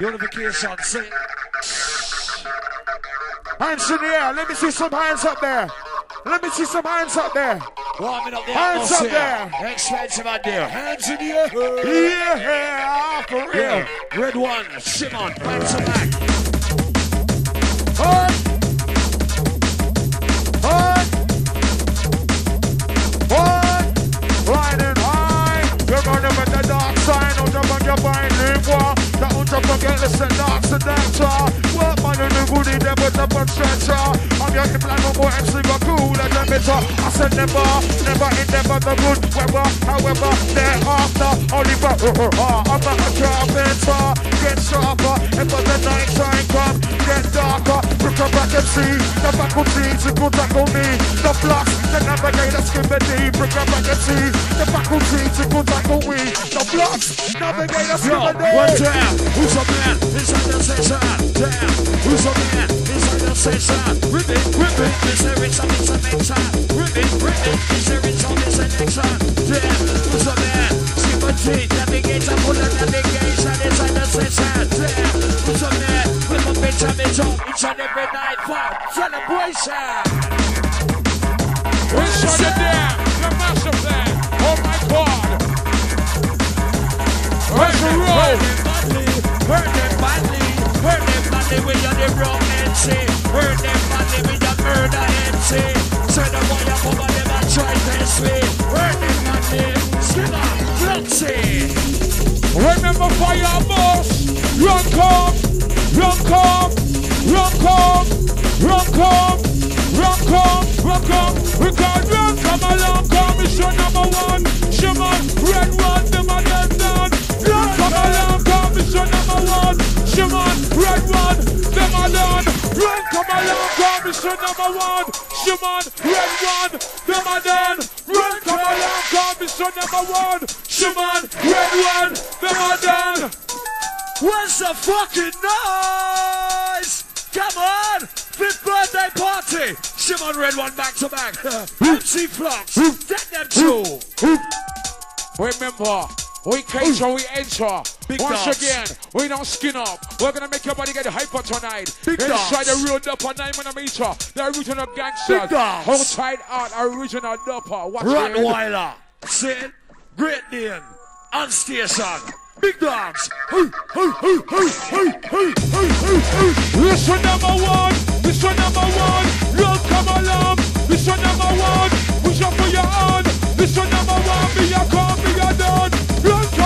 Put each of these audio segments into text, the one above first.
Unification, see? Hands in the air. Let me see some hands up there. Let me see some hands up there. Warming up the Hands up atmosphere. Expensive there. Hands in the air. Yeah, for real. Yeah. Red one, Shimon, back to back. Hard. Hard. Riding high. You're gonna be the dark side. Jump on your bind. Live to forget, listen, dance and dancer. Work man and the hood them with the bunch stretcher. I'm young, the black, no more MC, but cool and the bitter. I said never, never in never the good weather. However, thereafter, Oliver, I'm not a carpenter get sharper. And when the night time comes, get darker. Look up back MC, the back on teams, the good back me. The blocks, the navigator, skimmity. Bring up back MC, the back on teams, the good back on we. The blocks, navigator, skimmity. Yo, one down, who's a man? Inside the station, down. Who's a man? Inside the station. Ribbon, ribbon, is there in some interaction? Ribbon, ribbon, is there in some interaction? Down, who's a man? Skip. Navigator. The navigation. Inside the session. Down. Who's a man? With a bitch. Each and every night for celebration. We shut it down. The master plan. Oh my God. Let's roll. Hurt them badly, hurt them badly with your the wrong MC. Hurt them badly your murder MC. Say the boy up over them and try this way. Hurt them badly, skinner, fluxy. Remember fire boss. Run come. Run come. Run come. Run come. Run come. Run come. We got run come along. Come mission number one. Shimon. Red one. Them and them down. Run come along. Come mission number one. Shimon. Red one. Run come along. Come mission number one. Shimon. Red one. Them and down. Run come along. Come mission number one. Shimon. Red one. Them and down. Where's the fucking noise? Come on! Fifth birthday party! Shimon Red one back to back. MC Flux, get them two. Remember, we and we enter. Big Once dogs. again, we don't skin up. We're gonna make your body get hyper tonight. Big Inside dogs. the real dupper, 9 millimeter. the original gangster. Big dogs. Hold tight out, original dupper. Watch Rottweiler. Sin. Great Dane. And Station. Big dogs. This one number one. This one number one. Love come along. This one number one. Push up for your own. This one number one. Be your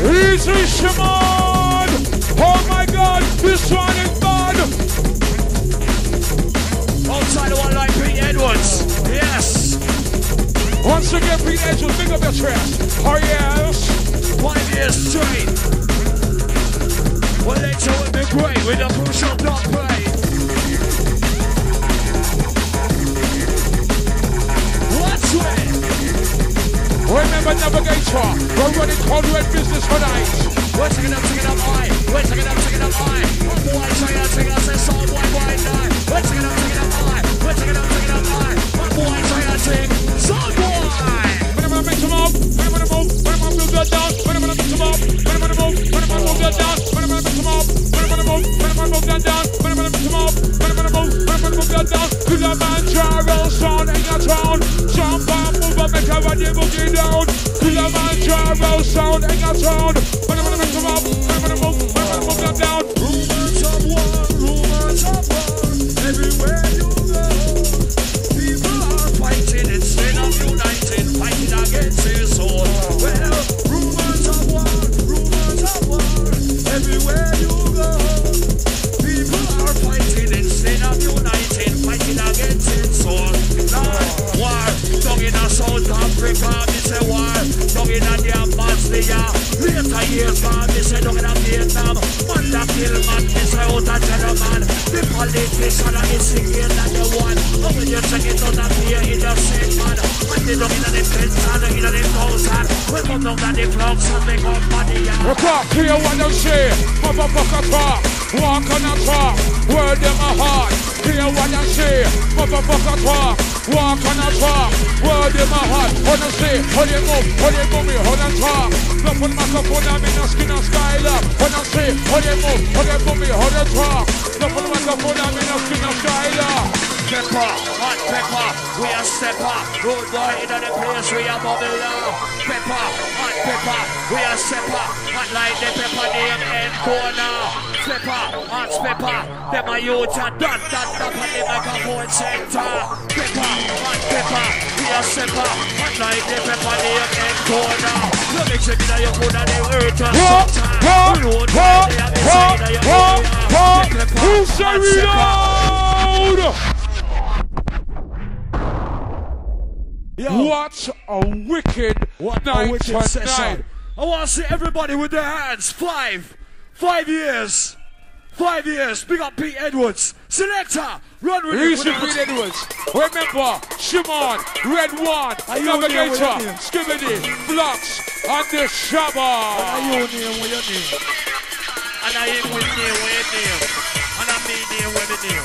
Easy, Shimon. Oh my God. This one is bad. Outside the one like Pete Edwards. Yes. Once again, Pete Edwards, big up your chest. Oh yes. Five years straight. Well, they told me great with a crucial dog play. What's it? Remember Navigator, we're running Code Red business tonight. We're taking up, taking up high. We're taking up, taking up high. One boy, taking up, taking up, say soul boy, boy, die. We're taking up, taking up high. We're taking up, taking up high. One boy, taking up, take soul boy. I'm gonna mix them up, when I'm gonna move, when I'm gonna move that down, when I'm gonna mix them up, when I'm gonna move, when I'm gonna move that down, when I'm gonna mix them up, when I'm gonna move, when I'm gonna move that down, when I'm gonna mix them up, when I'm gonna move, when I'm gonna move that down. To the man, Charles, sound in your town. Jump and move up, make everybody boogie down. To the man, Charles, sound in your town. When I'm gonna mix them up, when I'm gonna move, when I'm gonna move that down. Rumors of war, rumors of war. Everywhere Yo. What a wicked What night a wicked tonight. session. I want to see everybody with their hands. Five. Five years. Five years. Big up Pete Edwards. Selector. Run with it. Easy without- Pete Edwards. Remember, Shimon, Red One, Are you on there with Navigator, your? Skibadee, Flux, and the Are Shabba. you with your? And I ain't with name with your name. And I mean name with the name.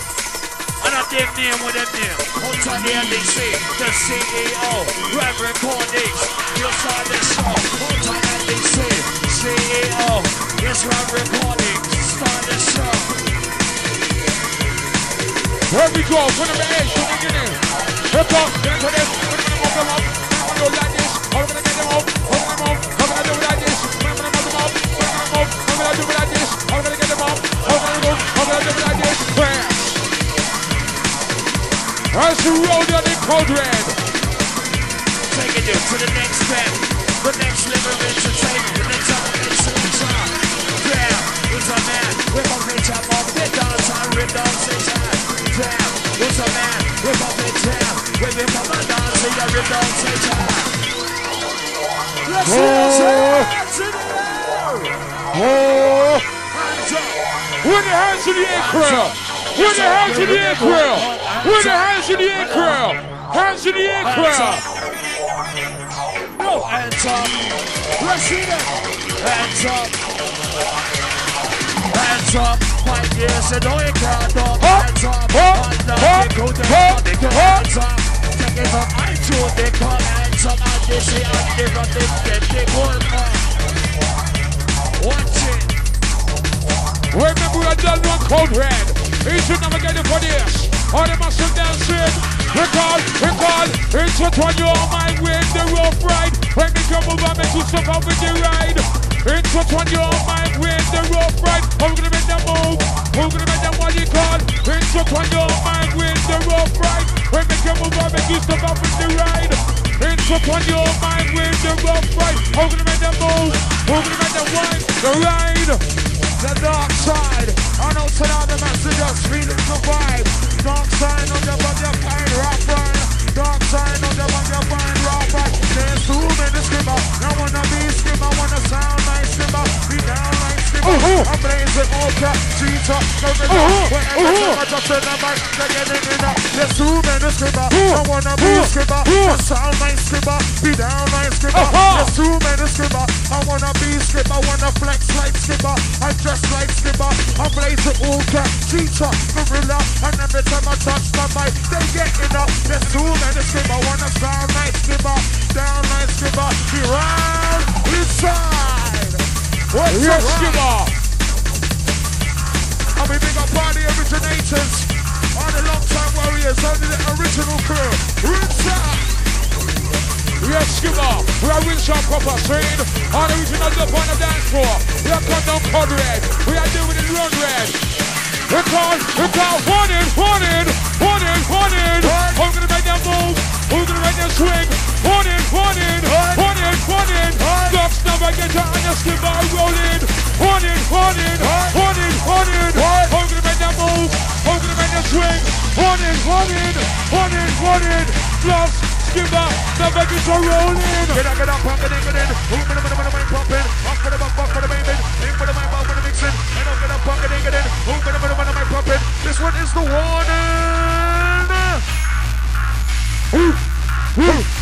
And I them name with them name. Out on the NBC, the CEO, Reverend Cornix. You saw the show. Out on NBC, CEO, it's Reverend Cornix. Start the show. Here we go, from the edge, from the beginning. Here come, get into this, we're gonna move them up, we're gonna go like this, how we gonna get them up, how we gonna As you roll down the code red, Taking you to the next step, the next level of entertainment, the next of time. Yeah, it's a man with a rich up off the dance and rip dance in time. Yeah, it's a man with a rich jam, with him come and dance in the rip dance in time. Let's the air. oh, Hands up. with the hands in the air, crowd, with the hands in the air, crowd, with the hands in the air, crowd, hands in the air, crowd. No, hands up. Let's see them. Hands up. Hands up. Five years and no you can't up. Hands up. Hands up. They go to up, they go hands up. Take it from I two. They call hands up. And they say and they run them. Then they go up. Watch it. Remember are done one code red. He should never get it for this. All the muscle dancing. Recall, recall. Intertwine your mind with the rough ride. When me come over, me to step out with the ride. Intertwine your mind with the rough ride. How we gonna make them move? Gonna make them what you call? Mind with the rough ride. When to step with the ride. Mind with the rough ride. How gonna make them move? Gonna make them wine? The ride. The dark side. I know tonight the message just feeling the vibe. Dark side on the body of. Dark side of too many skipper. I wanna be skipper. wanna sound like skipper. Be down like I'm blazing okay. Streets up. No me down. Whenever I touch in the mic, they get it up. There's too many skipper. I wanna be a skipper. I sound like skipper. Be down like skipper. There's too many skipper. I wanna be skipper. Wanna flex like skipper. I dress like skipper. I blaze it all cat. Teacher, gorilla. And every time I touch the mic, they getting up. There's too many skipper. I wanna sound like skipper. Down like skipper. Be round inside. Yes, skipper? I mean, big up all the originators. All the long time warriors. All the original crew. Inside. Yes, skipper. We are Winshaw proper train. On the original the point of dance floor. We are cut down code red. We are doing it run red. One in, one in, one in, one in. Who's gonna make that move? Who's gonna make that swing? Warning, warning, warning, warning. Ducks never get to understand by rolling. Warning, warning, warning, warning. I'm gonna make that move. I'm make that swing. Warning, warning, warning, skimmer, to. Get up, get up, pump it get in. Pump it. Up pump it in, pump it. This one is the warning. Woo! Woo!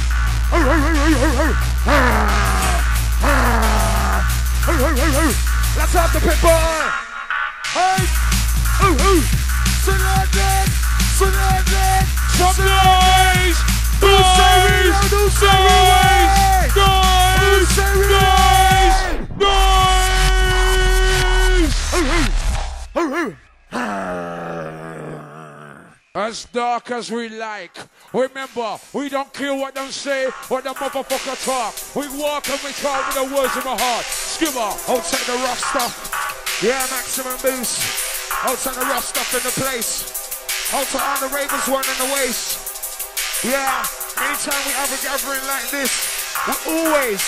Let's have the pit boy. Hey, ooh, ooh. Sing like that, sing like that. From the eyes, noise, noise, noise, noise, noise. As dark as we like. Remember, we don't care what them say, what the motherfucker talk. We walk and we talk with the words of my heart. Skimmer. I'll take the rough stuff. Yeah, maximum boost. I'll take the rough stuff in the place. I'll take all the Ravens one in the waist. Yeah, anytime we have a gathering like this, we always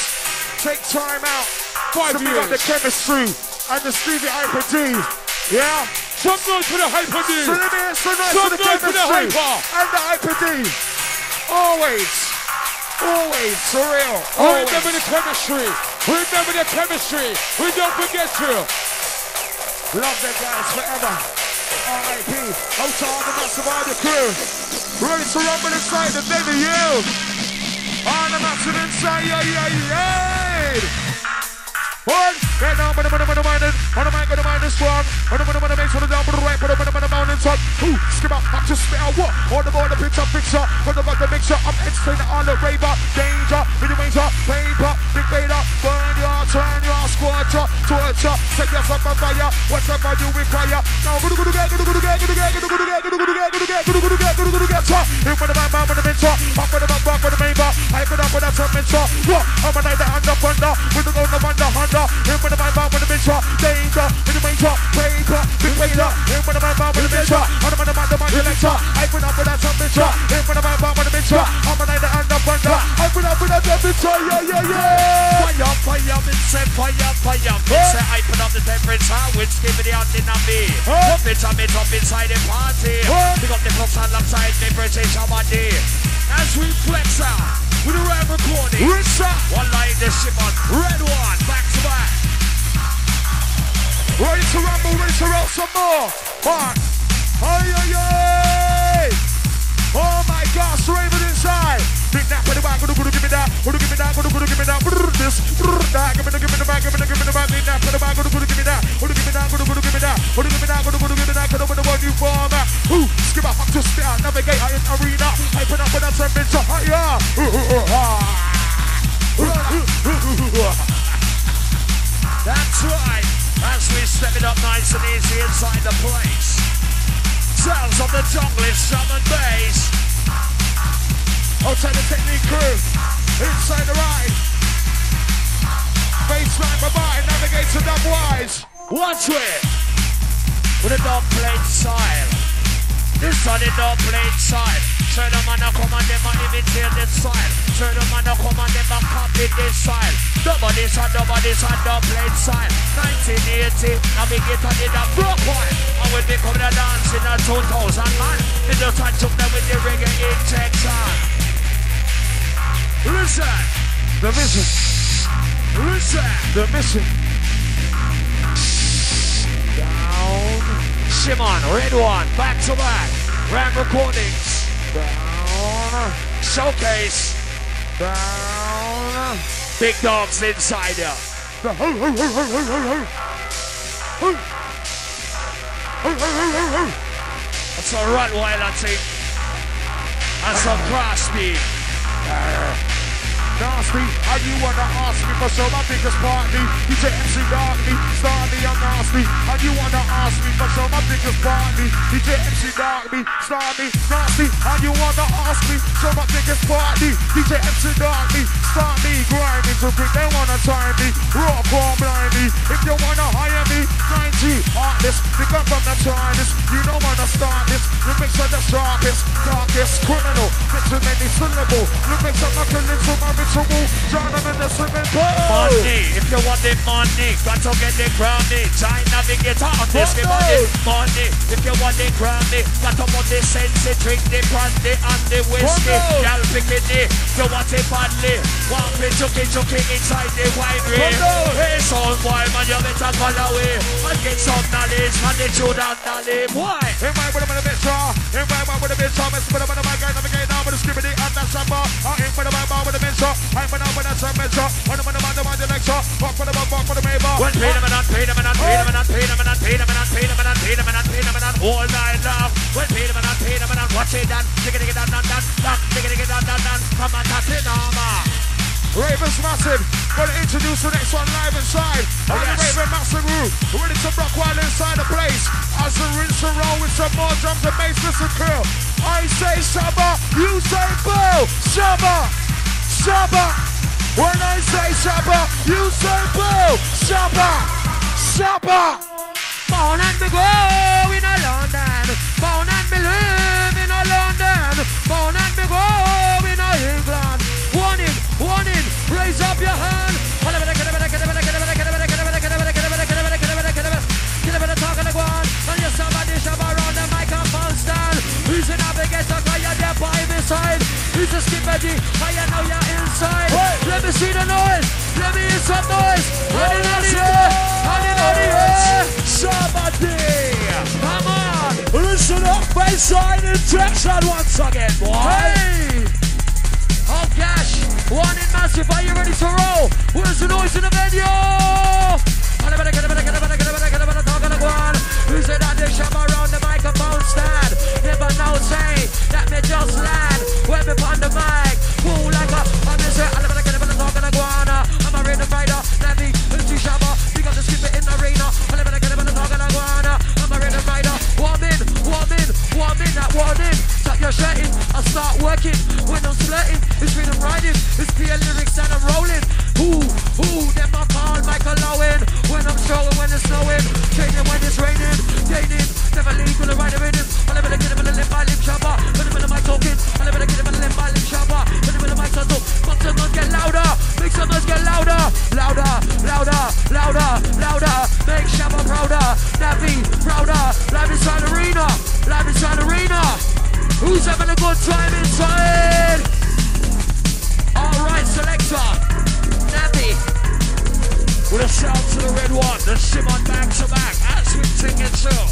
take time out Five to pick up the chemistry and the Stevie Hyper D. Yeah, Some noise for the hyper so D. let me hear some noise Some for the noise for the chemistry hyper. and the Hyper D. Always, always, for real, always. Remember the chemistry. Remember the chemistry. We don't forget you. Love them guys forever. R.I.P. Out to all the massive all the crew. Ready to rumble inside the baby you. All the massive inside, yeah, yeah, yeah. One, get down, but I'm gonna mind it. On the mic, gonna mind this one. On the gonna make sure the down, but the right, but I'm gonna mountain top. Ooh, skip up to spit out what? On the board, the picture, picture. From the back, the mixture. I'm entertaining on the raver. Danger, video major, paper, big beta. Burn your, turn your squad, torture. Set yourself on fire. Whatever you require. Now, gonna go to get, gonna go to get, gonna get, gonna go to get, gonna go to get, gonna get, gonna go to get, gonna go to get. In front of my mom, with the mentor. Up with the back, back with the main bar. I put up with that mentor. What? I'm a night that under, under. With the go to under, under. In front of my mom, with the mentor. Danger, with the major, paper, big beta. In front of my with the mentor. On the man, the man, the man, the lecture. I put up with that mentor. In front of my with the mentor. I'm a night that under, under. I put up with that mentor. Yeah, yeah, yeah. Fire, fire, me say fire, fire. Me I put up the temperature with Skibadee on in a me. Huh? Pump it up, it up inside the party. Pick up the clubs alongside me, British body. As we flex out with the rap recording. Richard. One line the ship on, red one, back to back. Ready to rumble, ready to roll some more. One. Ay, ay, ay. Oh my gosh, Raven give me that, give me that, that. That, give me give me give me give me gonna give me that, give me that, give me that, give me that, give me that. The you. Ooh, out, hop to arena. Up that. That's right. As we step it up nice and easy inside the place. Sounds the jungle is drum and. Outside the technique crew, inside the ride. Baseline, bye-bye, navigate to dub wise. Watch it. With a dog plate style. This on the dog plate side. Turn them on, come on, them a imitate this style. Turn them on, come on, them a copy this style. Nobody's on, nobody's on dog plate style. 1980, navigator did a broke one. And when they come to dance in the 2000 man, they just touch up them with the reggae injection. Listen, The mission, listen. the mission. Down. Shimon, red one, back to back. Ram recordings. Down, Showcase. down. Big dogs inside ho. That's a Rottweiler thing. That's a speed. Nasty, and you wanna ask me for some my biggest party? DJ MC Darkly, Starly and Nasty, and you wanna ask me for some my biggest party? DJ MC Darkly, Starly, Nasty, and you wanna ask me for my biggest party? DJ MC Darkly, Starly, grinding to bring they wanna tie me, rock or blind me. If you wanna hire me, 90, heartless, pick up from the Chinese, you don't wanna start this. Remix of the sharpest, darkest criminal, with too many syllables. Remix of my killings for my ritual, them in the swimming pool. Money, if you want the money, got to get the Grammy. Giant navigator on this give money. Money, if you want the Grammy, got to put the sense, drink the brandy and the whiskey. Y'all bikini, you want it badly. Walk me chucky chucky inside the winery. Hey, son boy, man, you better go away and get some knowledge from the truth and knowledge. Why? In with a bitch, raw. In my with a bitch, raw. Miss with a my guy, navigate now with a scribbity and that's a bar. In with a my bar with a bitch, I'm with a with a some bitch, raw. On the man, the man, the lecture. Walk for the man, walk for the maver. Well, phenomenon, phenomenon, phenomenon, phenomenon, phenomenon, phenomenon, phenomenon, phenomenon, all night long. Well, phenomenon, phenomenon, watch it done. Digga, digga, dun, dun, dun, dun, digga, digga, dun, dun, dun. Come on, that's it, normal. Ravens Massive, gonna introduce the next one live inside. Oh, yes. Raven Massive room, ready to rock while inside the place. As the rinse and roll with some more drums and bass, listen cool. I say Shabba, you say Boo. Shabba, Shabba. When I say Shabba, you say Boo. Shabba, Shabba. Born and me grow in a London. Born and me live in a London. Born and me grow in a England. One in, one in, raise up your hand. Somebody shove around the microphone stand. Who's the navigator? Cause you're there by my side. Who's the skipper? G? I know you're inside. Let me see the noise. Let me hear some noise. Running on the air. Running on the air. Somebody. Come on! Listen up, baseline injection once again, boy. Hey! Oh gosh! One in massive, are you ready to roll? Where's the noise in the venue? Who said I dish up around the microphone stand? Never know, say that me just land. Web upon the mic, cool like a. I'm just here, I'm gonna get up and talk and iguana. I'm a rhythm fighter, Navi, who's too shabba. We got to skip uh. it in the arena. I'm gonna get up and talk and iguana. I'm a rhythm fighter. Warming, warming, warming, that warning your shutting, I start working. When I'm splitting, it's rhythm riding. It's clear lyrics and I'm rolling. Ooh, ooh, them I call Michael Owen. When I'm strolling, when it's snowing. Training when it's raining. Gaining, never leave I ride the rhythm. I never get him in the lip, I live shabba. When I'm in the mic talking, I never get him in the lip, I live shabba. When I'm in mic talking, make some noise get louder. Make some noise get louder. Louder, louder, louder, louder. Make shabba prouder. Navi, prouder. Live inside arena. Live inside arena. Who's having a good time inside? Alright, selector. Navi. With a shout to the red one, the Simon back to back as we sing it through.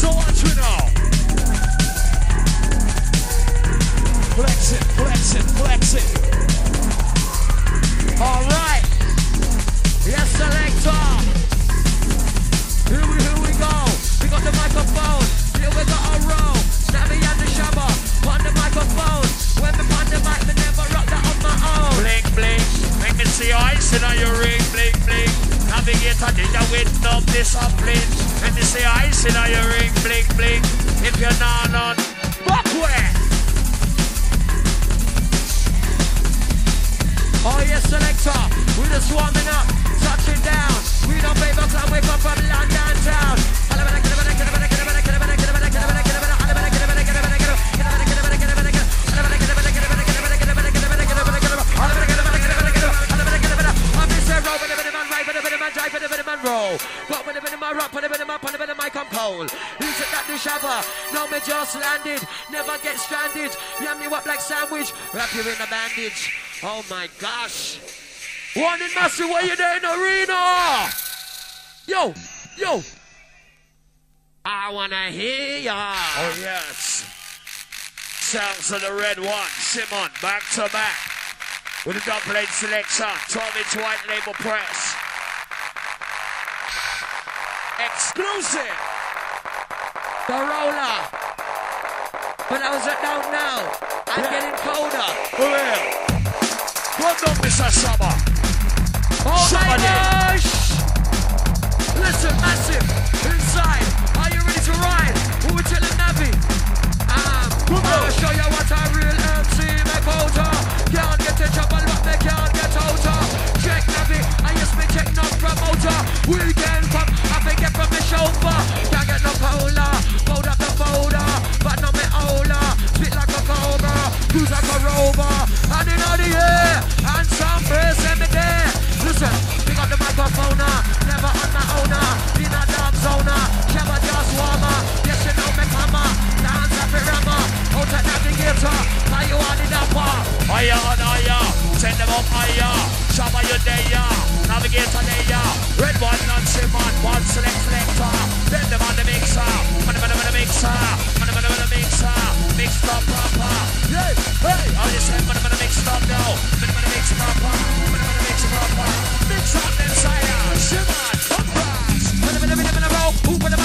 So what we know? Flex it, flex it, flex it. Alright. Yes, selector. Here we, here we go. We got the microphone. Here we got a roll. Blink, blink. Make me see your ice in your ring. Blink, blink. Navigator did the with no discipline. Make me see your ice in your ring. Blink, blink. If you're not on, fuck where. Oh yes, selector, we just warming up, touching down. We don't pay for club, we come from London town. Got with a bit of my rock, a bit of my, a bit of my cold. Who's it that the shabba? No, me just landed. Never get stranded. Yam you up like sandwich. Wrap you in a bandage. Oh my gosh. One in massive, where you there in arena? Yo, yo. I wanna hear ya. Oh yes. Sounds of the red one. Simon, back to back. With a double plate selection. 12 inch white label press. Exclusive. The roller. But I was down now. I'm Yeah. getting colder. For real. Well done, Mr. Shabba. Oh Somebody. my gosh! Listen, massive, inside. Are you ready to ride? Who we telling Navi? Um, Good I'll show you what a real MC make out. Can't get in trouble, but they can't get out of. Check Navi and you spit check no promoter Weekend pop, I think get from the chauffeur Can't get no polar, fold up the folder But no me older, spit like a cobra cruise like a rover, and in all the air And some praise in the day. Listen, pick up the microphone uh, Never on my owner, uh, in a dark zone uh, Never just warmer, yes you know me comma Dance every rammer, out at navigator Now you on the dapper Higher and higher, send them up higher. Shabba your navigator day, red one, non man, one select selector. Send uh. them on the mixer, man, man, man, mixer, man, man, man, mixer, up proper. Yeah, hey, I just said, man, man, up now, man, man, proper, man, man, proper. Mix up them sire, shimmer, up rocks, man, man, man, man, man,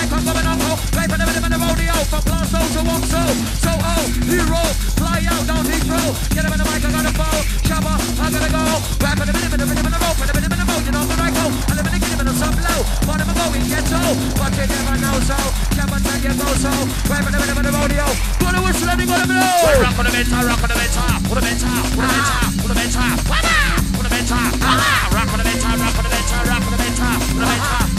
so, so I'm so, so oh, hero, fly out down Heathrow, get him in the mic, I gotta fall, chopper, I gotta go, rap in a minute, in a minute, in a rope, in a minute, in a rope, you know where I go, and I'm gonna get in a sub low, but I'm a going ghetto, but you never know so, chopper, tag your go so, rap in a minute, in a rodeo, gonna whistle and gonna blow. We're rock on the mentor, rock on the mentor, on the mentor, on the mentor, on the mentor, on the mentor, rock on the mentor, rock on the mentor, rock on the mentor, rock on the mentor, on the mentor.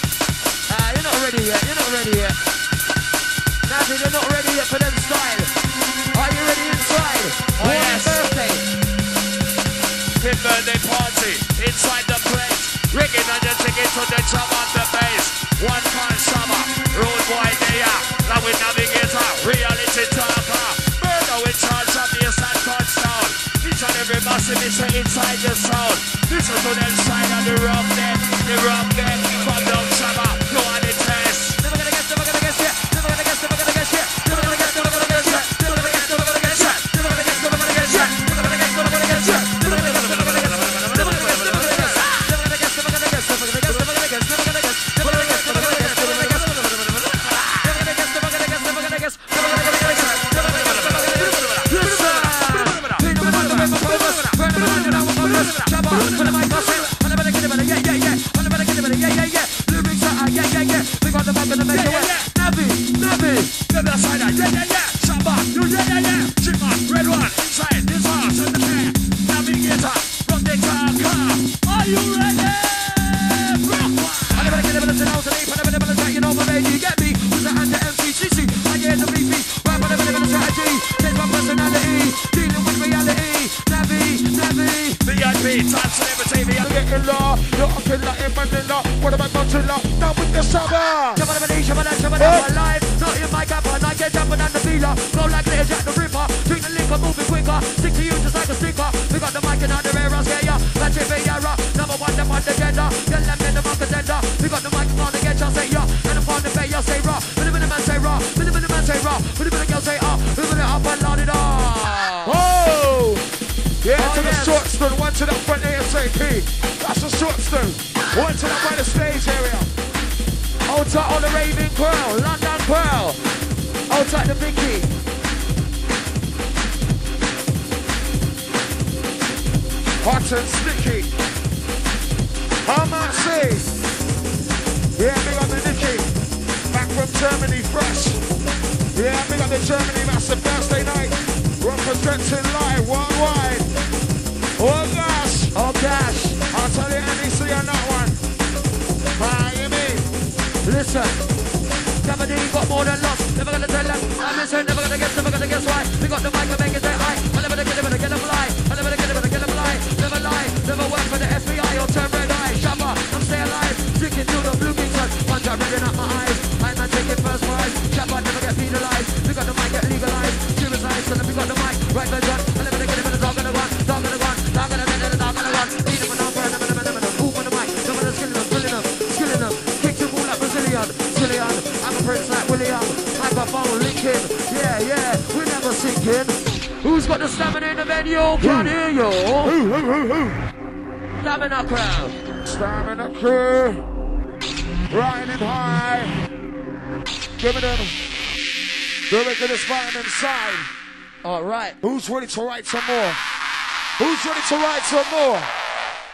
You're not ready yet. You're not ready yet. Navi, they're not ready yet for them style. Are you ready inside? Oh, yes. birthday? Big birthday party inside the place. Rigging on the ticket to the drum on the bass. One fine summer, road boy there. Now with navigator, reality talker. Murder in charge of the San touchdown. Each and every massive is inside your sound. Listen to them side of the rock deck, the rock deck. From down to the short stone, one to the front ASAP. That's a short stone. One to the by the stage area. Outside on the raving pearl, London pearl. Outside the Vicky. Hot and sticky. How much say? Yeah, big up the Nicky. Back from Germany, fresh. Yeah, big up the Germany, massive Thursday night. Representing live worldwide. Oh gosh. Oh gosh. I'll tell you NEC on that one. Miami. Listen. Never knew you got more than lost. Never gonna tell them. I'm missing, never gonna guess, never gonna guess why. We got the mic and make it say hi. I never get never gonna get them fly. I never get never gonna get them fly. Never lie, never work for the FBI or turn red eye. Shabba, I'm stay alive. Sticking to the blue Kingston. One time reading up my eyes. I'm not taking first prize. Shabba never get penalized. We got the mic get legalized. Suicide, so then we got the mic. Right the gun. Who's got the stamina in the venue? Can't hear you. Who, who, who, who? Stamina crowd. Stamina crew. Riding high. Giving them. Giving to the spine inside. All right. Who's ready to write some more? Who's ready to write some more?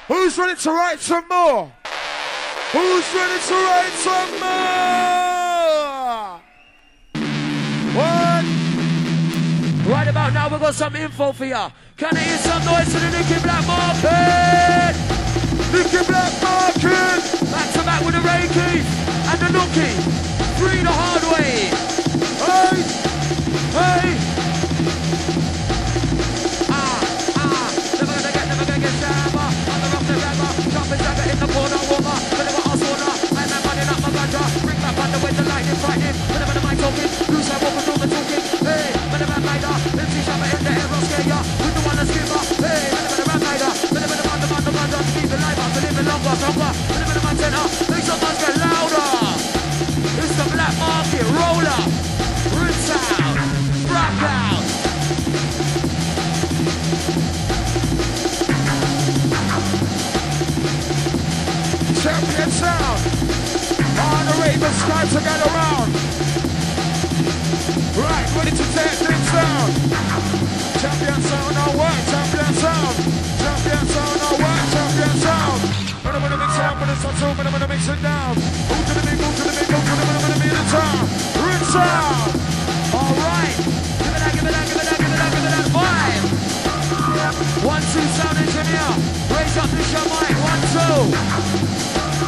Who's ready to write some more? Who's ready to write some more? About now, we got some info for ya. Can I hear some noise to the Nicky Blackmarket? Nicky Black Market! Back to back with the Reiki and the Nookie. Free the hard way. Hey! Hey! Ah, ah. Never gonna get, never gonna get in the corner, sauna. And running up. Bring back on the way, the lightning, frightening. Whenever the mic talking, loose and walking through the talking. Hey, whenever I'm rider. Subscribe to get around. Right, ready to take things down. Champion sound, now work, champion sound. Champion sound, now work, champion sound. When I'm gonna mix it up, when it's on two, when I'm gonna mix it down. Move to the beat, move to the beat, move to the beat, move to the beat, the town. Rinse out. All right. Give it that, give it that, give it that, give it that, give it that. Five. One, two, sound engineer. Raise up this your mic. One, two.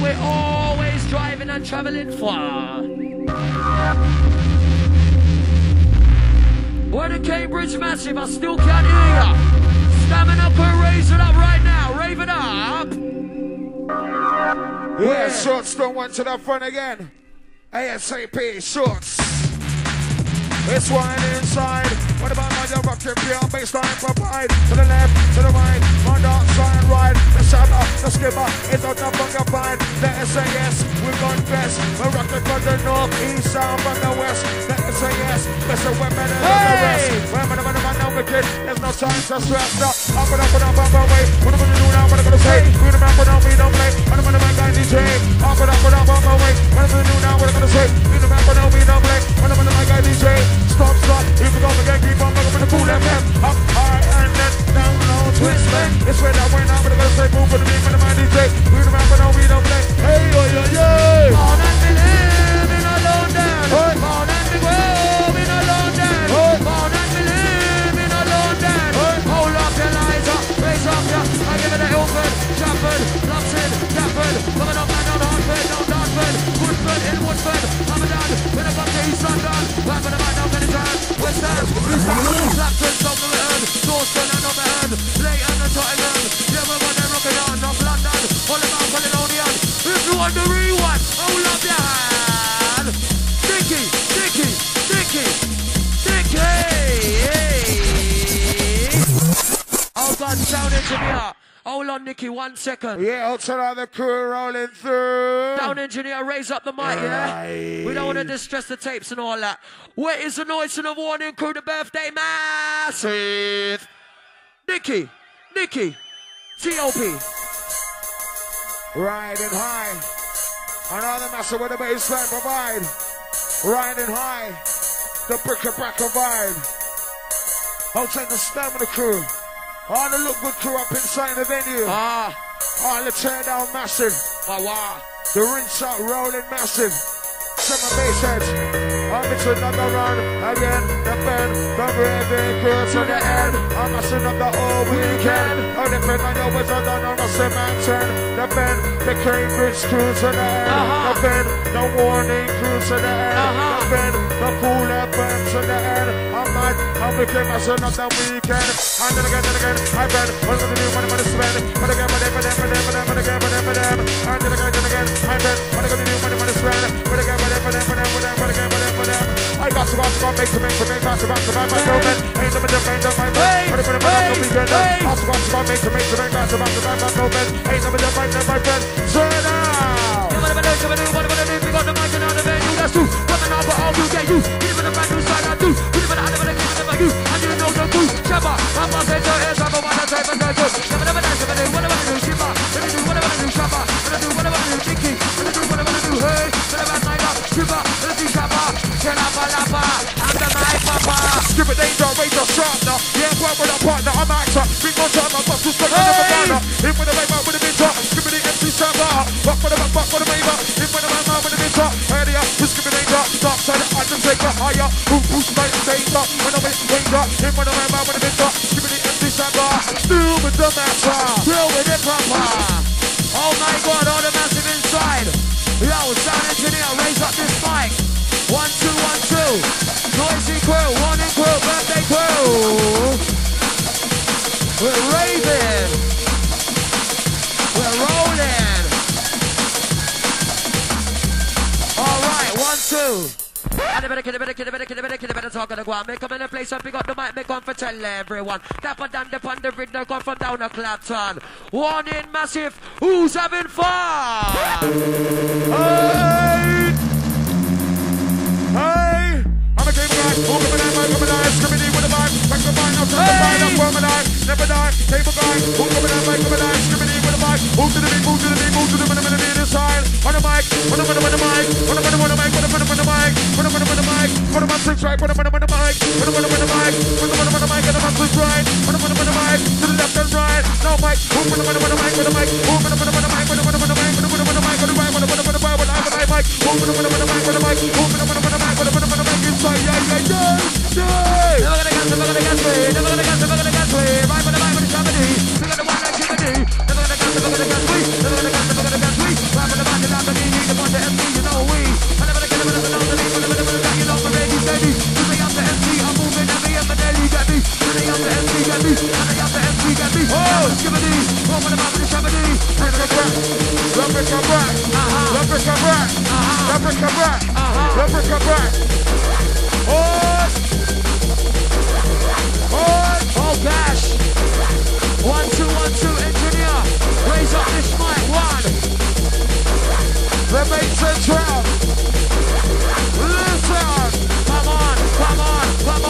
We're always driving and traveling far. We're the Cambridge Massive, I still can't hear ya. Stamming up and raise it up right now, rave it up. Yeah, shorts don't want to the front again. ASAP, shorts. It's wine inside. What about my young rock champion? Baseline provide. To the left, to the right. My dark side right. The shadow, the skipper is on the bunker fine. The SAS, we're going best. We're rocking from the north, east, south, and the west. The SAS, of women and the rest. Women, women, women, now wicked. There's no time to stress. No, up and up and up, and away. What am I gonna do now? What am I gonna say? We the man, but don't we don't play. What am I gonna guy DJ? Up and up and up, and away. What am I gonna do now? What am I gonna say? We the man, but don't we don't play. What am I gonna guy DJ? Stop, stop. If we go again, keep on moving the Kool FM. Up, high, and then down, low, twist, man. It's where that went out, but I'm gonna say move for the beat, for the man DJ. Of the crew rolling through. Sound engineer, raise up the mic, yeah? We don't want to distress the tapes and all that. Where is the noise and the warning crew, the birthday massive? Nikki, Nicky, T.O.P. Riding high. Another master with the baseline provide. Riding high. The brick-a-brack vibe. take the stamina crew. All the look good crew up inside the venue. Ah, All the tear down massive. wah wah. The rinse out rolling massive. Summer bass heads. I'm into another run. Again, the bend. The breathing crew to the end. I'm messing up the whole weekend. I depend on your wizard on the Mountain. The bend. The Cambridge crew to the end. Uh-huh. The bend. The warning crew to the end. Uh-huh. The bend. The Kool FM to the end. I'm mad. I'm wicked messing up the weekend. And then again, then again. I bend. What's gonna do? Money, money, spend. But again, but then, but then, but then, but then, but again, but then, but then. And then again, then again. I bend. What I gonna do? Money, money, spend. But again, but then, but then, but then, but then, but again, but then, but then. I got to, to, got to make to make to make, got to, to, got got to, Ain't no middle, ain't no my. But if I'm not hey, gonna be good, hey. got to, to, got to make to make to make, got to, to, got got to, Ain't no middle, ain't my friend. Turn out. What am I do? What am I do? What am I do? We got the mic and all the venue. That's true. Coming out, but all you get you. We live in a brand new side. I do. We live in a I you. You know the crew. Shabba. I'm a center. Yes, I'm a one. I'm type. Never, never, never, never do. What am I do? What I do? What am I do? Shabba. What I do? What am I do? Dicky. What I do? What am I do? Hey. What am I do? Shimba. What I do? Shabba. Shabba, labba. I'm the mic Skip it, danger, razor sharp now. Yeah, work with a partner, I'm actor. Big on time, I'm up to stuck on the banana. In with the right man with the big top. Skip it, the MC server. Back for the back, back for the maver. In with the right man with the big top. Earlier, skip it, danger. Dark side, I can take a higher. Boom, boost, night, danger. When I'm in, danger. In with the right man with the big top. Skip it, the MC server. Still with the matter. Deal with it proper. Oh my god, all the massive inside. Yo, sound engineer, raise up this mic. One, two, one, two. Noisy crew, warning crew, birthday crew. We're raving. We're rolling. All right, one, two. And a better, a better, a better, a better, a better talk on the on. Make come in the place and pick up the mic, make one for tell everyone. Dapper down, the pond, the rhythm come from down a Clapton. Warning massive, who's having fun? Hey! Hey! I'm a game guy, who coming out, man, coming out, screaming with the vibe, back the vibe, now turn the vibe, up for me die, never die, table guy, who coming out, man, coming out, screaming with the vibe, move to the beat, move to the beat, move to the minute, minute, minute, side, on the mic, on the minute, on the mic, on the minute, on the mic, on the minute, on the mic, on the minute, on the mic, on the minute, six right, on the minute, on the mic, on the minute, on the mic, on the minute, on the mic, on the minute, six right, on the minute, on the mic, to the left and right, now mic, move on the minute, on the mic, on the mic, move on the minute, on the mic, on the minute, on the mic, on the minute, on the mic, on the right, on the minute, on the mic, on the right, on the mic, move on the minute, on the mic, on the mic, move on the minute, on the mic, on the minute, on the mic, inside, yeah, yeah, yeah. Yeah! Never gonna guess, never gonna guess me. Never gonna guess, never gonna guess me. Right for the right with the comedy. Got the one that it Never gonna guess, never gonna guess me. Never gonna guess, never gonna guess me. Right for the right, the comedy. The one the MC, you know we. I never gonna get never gonna the name. Never gonna you know my baby, baby. To me, I'm the MC. I'm moving heavy and my daily get me. To me, the Oh. One two, one, two, engineer. Raise up this mic. One. The. Listen. Come on, come on, come on.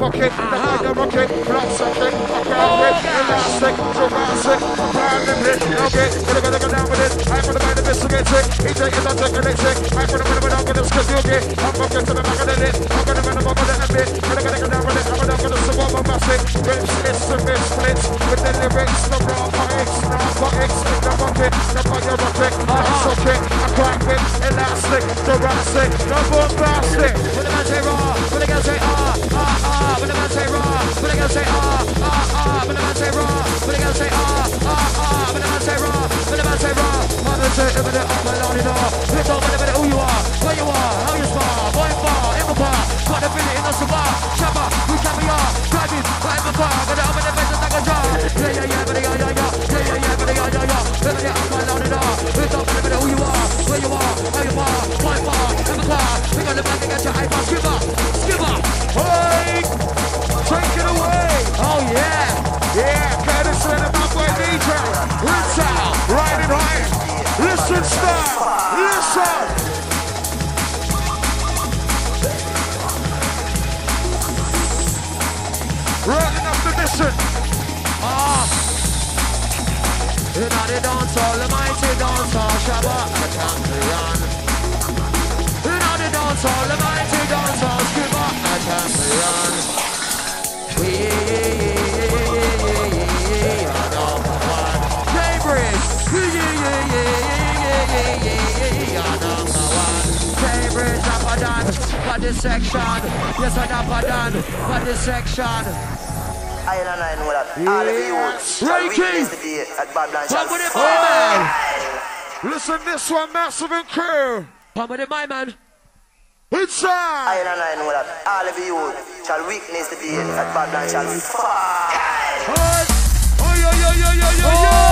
Pocket, the Uh-huh. fire rocket, socket, a Oh, crowd whip, elastic, thoracic, a pound and hit, okay, gonna gonna go down with it, I'm gonna buy the best to get sick, he take it, I take it, it's sick, I'm gonna put it, I'm gonna skip you, okay, I'm gonna get to the back of the net, I'm gonna run above the bit, gonna gonna go down with it, I'm gonna gonna support my massive, rips, it's the rip splits, with the lyrics, the raw bodies, narcotics, in the bucket, the fire rocket, a socket, a crack whip, elastic, thoracic, the bombastic. When the man say say ah, ah, ah. When the man say raw, when the girl say ah, ah, ah. When the man say raw, when the man say raw. Man say a minute up my lordy door. It don't matter minute who you are, where you are, how you spar, boy far, my car. Got the feeling in the cigar, chopper, we can be on. Driving, right in my car, the dance the mighty dance Shabba a champion. In the dance the mighty dance Skipper a champion. We are number one. Yeah, yeah, are number one. Done, for this section. Yes, I'm upper done, for this section. I and I know that all of you shall Reiki. witness the day that Babylon Come with it, fall. my man. Listen, this one, Massive and Crew. Come with it, my man. I Inside. and I know that all of you shall witness the day that Babylon shall fall. Hey. Oh, yo, yo, yo, yo, yo, yo.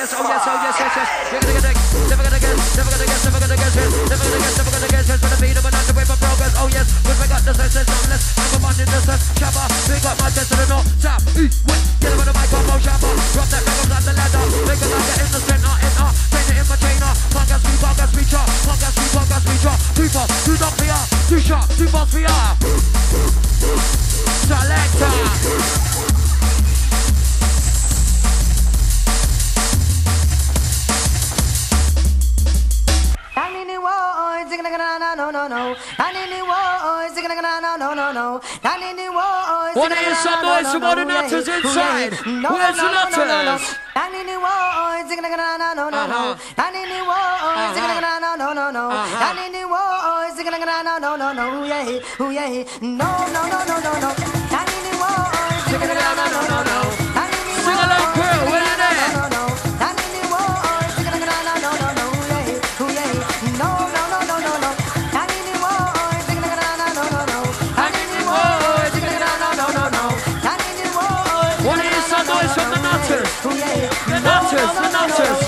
Yes, oh yes, oh yes, yes, yes. You're gonna get never gonna get, never gonna get, never gonna get, never gonna get, never gonna get, just for the beat of another way for progress. Oh yes, when we got the sense, there's no less. I'm a man in the sun, shabba. We got my test to the north, south, east, west. Get up on the microphone, shabba. Drop that back up the ladder. Make a ladder in the center, in our, train it in my trainer. Podcast me, podcast me, chart. Podcast me, podcast me, chart. Too fast, too dark for ya. Too sharp, too fast for ya. Selector. What is some noise from all the nutters inside? Where's the nutters? Sing The nutters.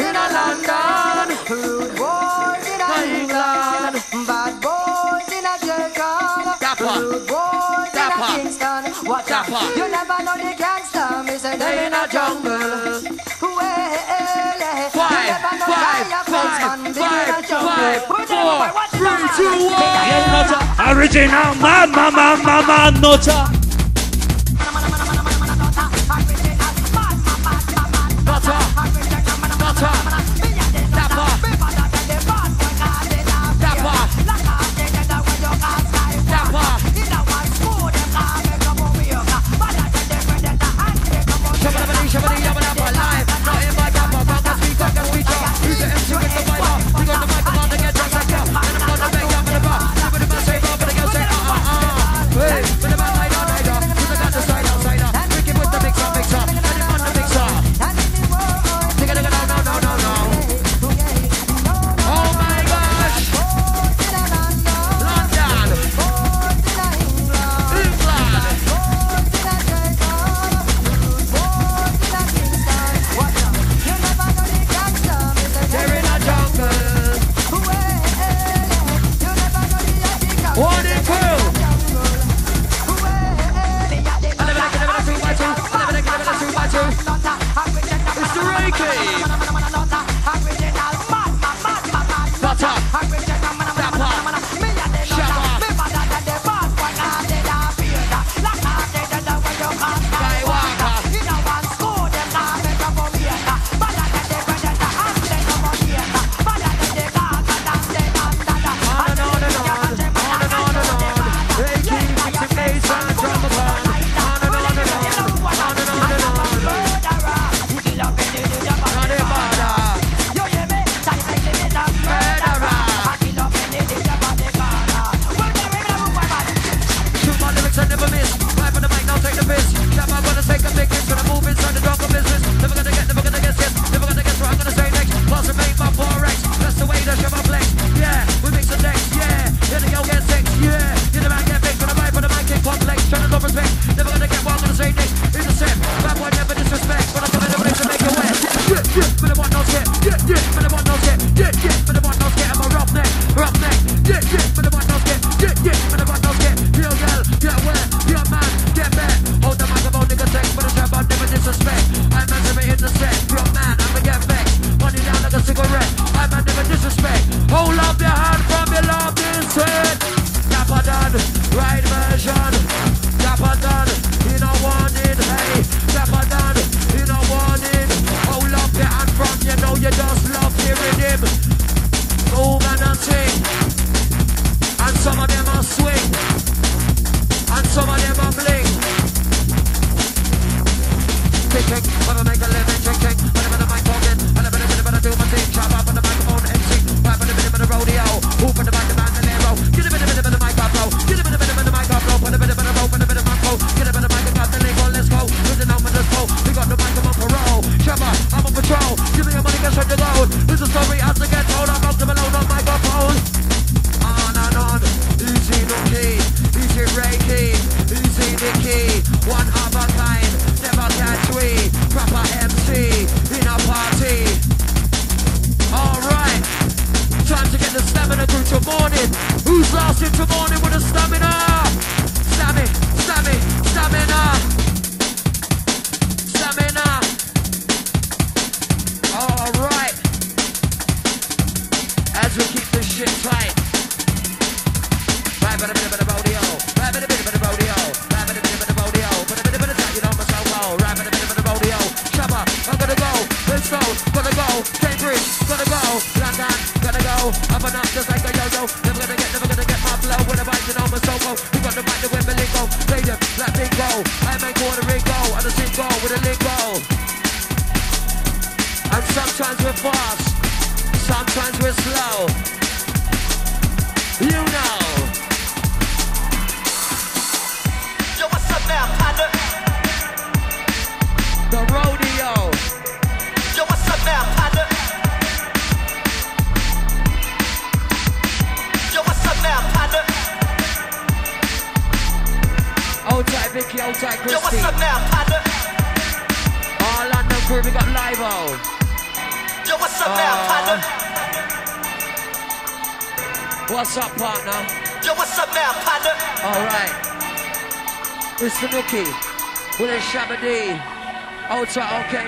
In a London, England. Dapper. Dapper. Dapper. You never know the gangster, me say they in a jungle. Well, Five, you never know five, five, in a five, jungle. five, four, three, two, one. Original man, man, man, man, man, nota. Nutter.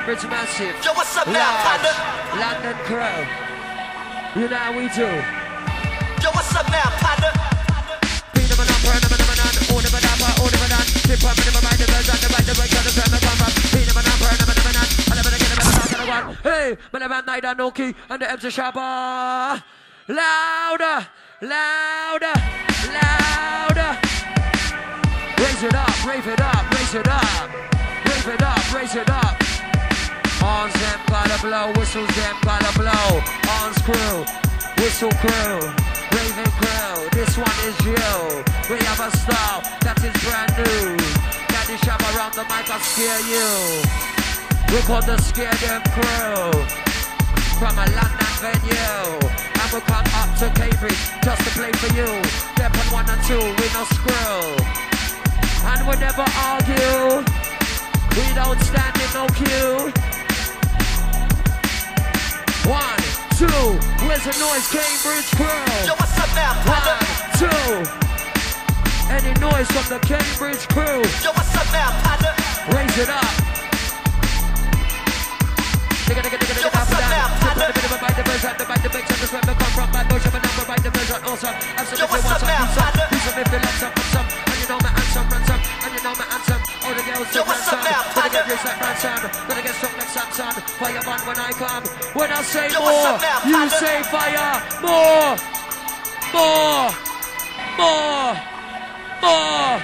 Cambridge Massive. Yo, what's up now, partner? London crew. You know how we do. Yo, what's up now, partner? Hey, man, I'm night on Noki and the MC Shabba. Louder, louder, louder. Raise it up, raise it up, raise it up. Raise it up, raise it up. Arms them gotta blow, whistles them gotta blow. Arms crew, whistle crew, raving crew. This one is you. We have a style that is brand new. Daddy Shabba around the mic, I'll scare you. We call the scare them crew from a London venue. And we come up to Cambridge just to play for you. Step on one and two, we no screw. And we never argue. We don't stand in no queue. Two, where's the noise, Cambridge crew? Yo, what's up now? One, two. Any noise from the Cambridge crew? Yo, what's up now, partner? Raise it up. Digga, digga, digga, digga, up and down. Slip the bit of a bite, the version, the bite, the mix, and the sweat, come from my bush, I'm number, bite, the version, awesome. Absolutely, Yo, what's up now, need some, partner? if you love some. And you know my anthem, ransom, and you know my. All the girls Yo, what's up now, Gonna get rich like Branson, gonna get strong like Samson. Fire when I come. When I say Yo, more, you say fire. More, more, more, more.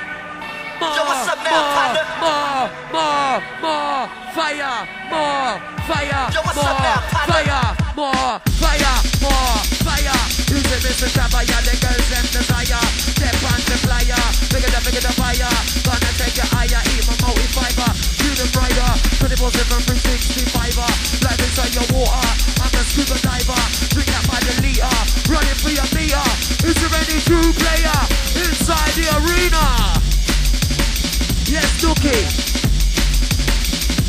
More, Yo, what's up now, more, more, more, more, fire, more, fire, Yo, what's more, up now, fire, more, fire, more, fire. You say Mr. Shabaya, the girls them desire. Step on the flyer, bigger the bigger the fire. Inside the arena? Yes, Dookie.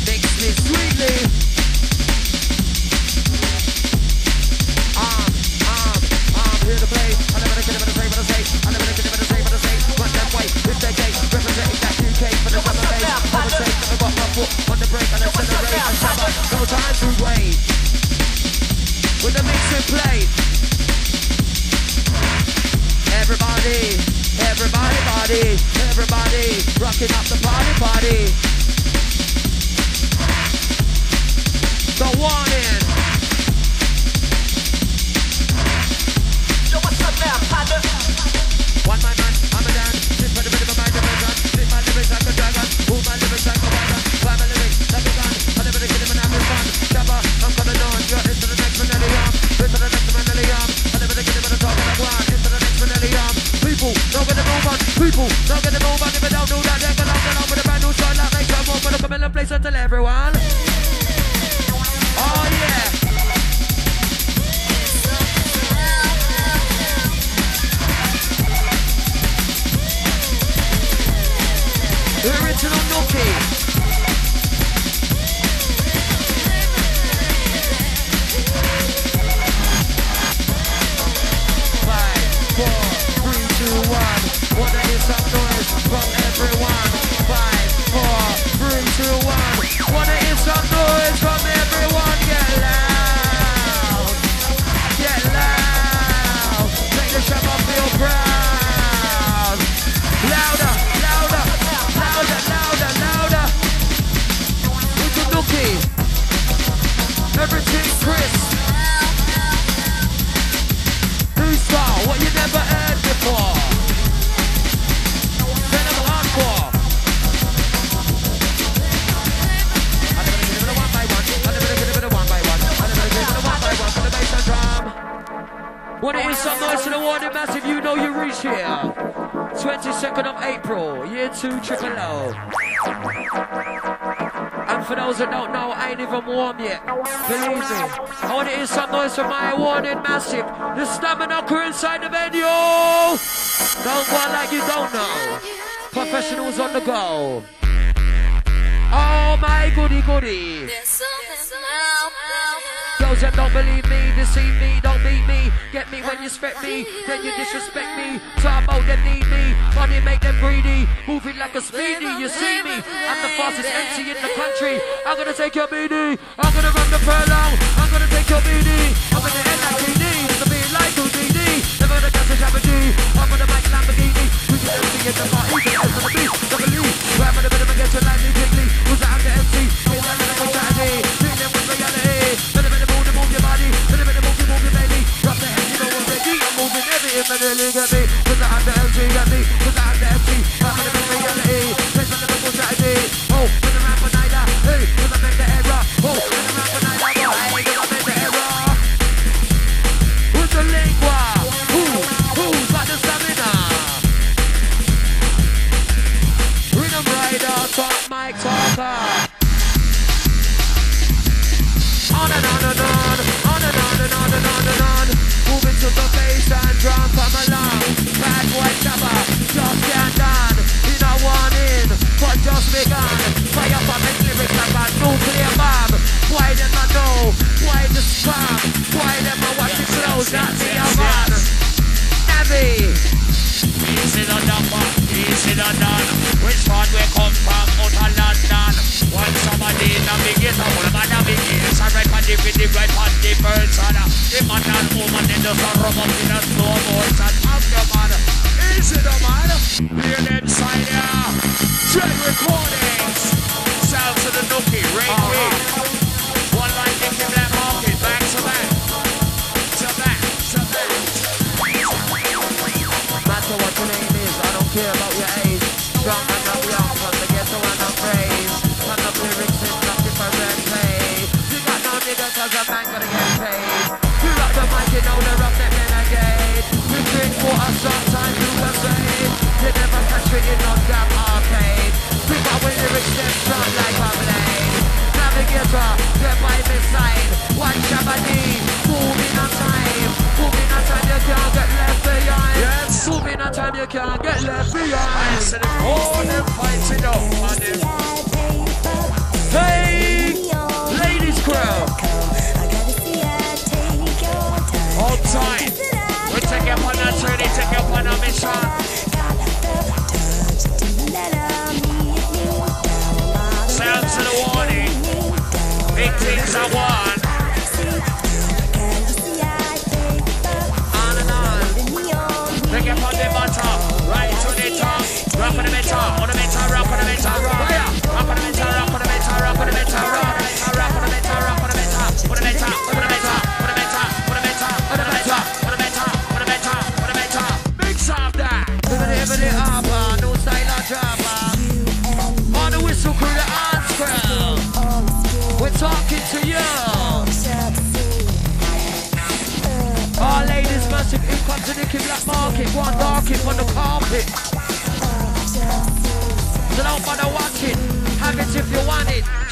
Mix me sweetly. Um, um, um, here to play. I I. Run that way, if they gay, representing that UK for the my foot on the and and. No time to wait. With the mixing plate. Everybody, everybody, everybody, rocking up the party, party. The warning.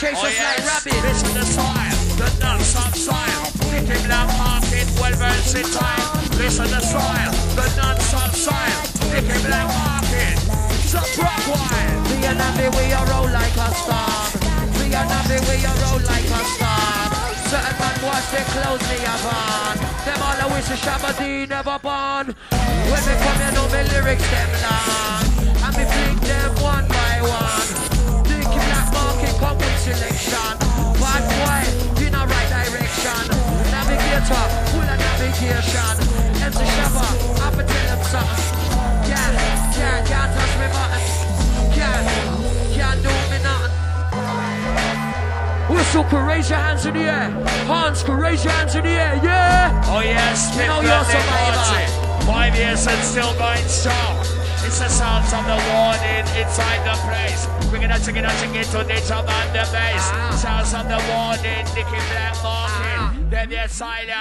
Vicious oh, yeah, like rabbit. Fish in the soil, the ducks on soil. Kicking black market, well versatile. Fish in the soil, the ducks on soil. Kicking black market. Sup rock wild. We are nothing. We are you roll like a star. We are nothing. We are you roll like a star. Certain man watch their clothes, me a van. Them all I wish a never born. When they come, they know me lyrics them long. And me fling them one by one selection. Pathway in the right direction. Navigator, full of navigation. MC something. Yeah, yeah, can't touch me button. Yeah, can't do me nothing. Whistle, could raise your hands in the air. Hans, could raise your hands in the air. Yeah. Oh yes, you you're survivor. Five years and still going strong. It's the sounds of the warning inside the place. Bring it out, check it out, check it to the top and the bass. Ah. Sounds of the warning, Nicky Blackmarket. Ah. Then there's Sider.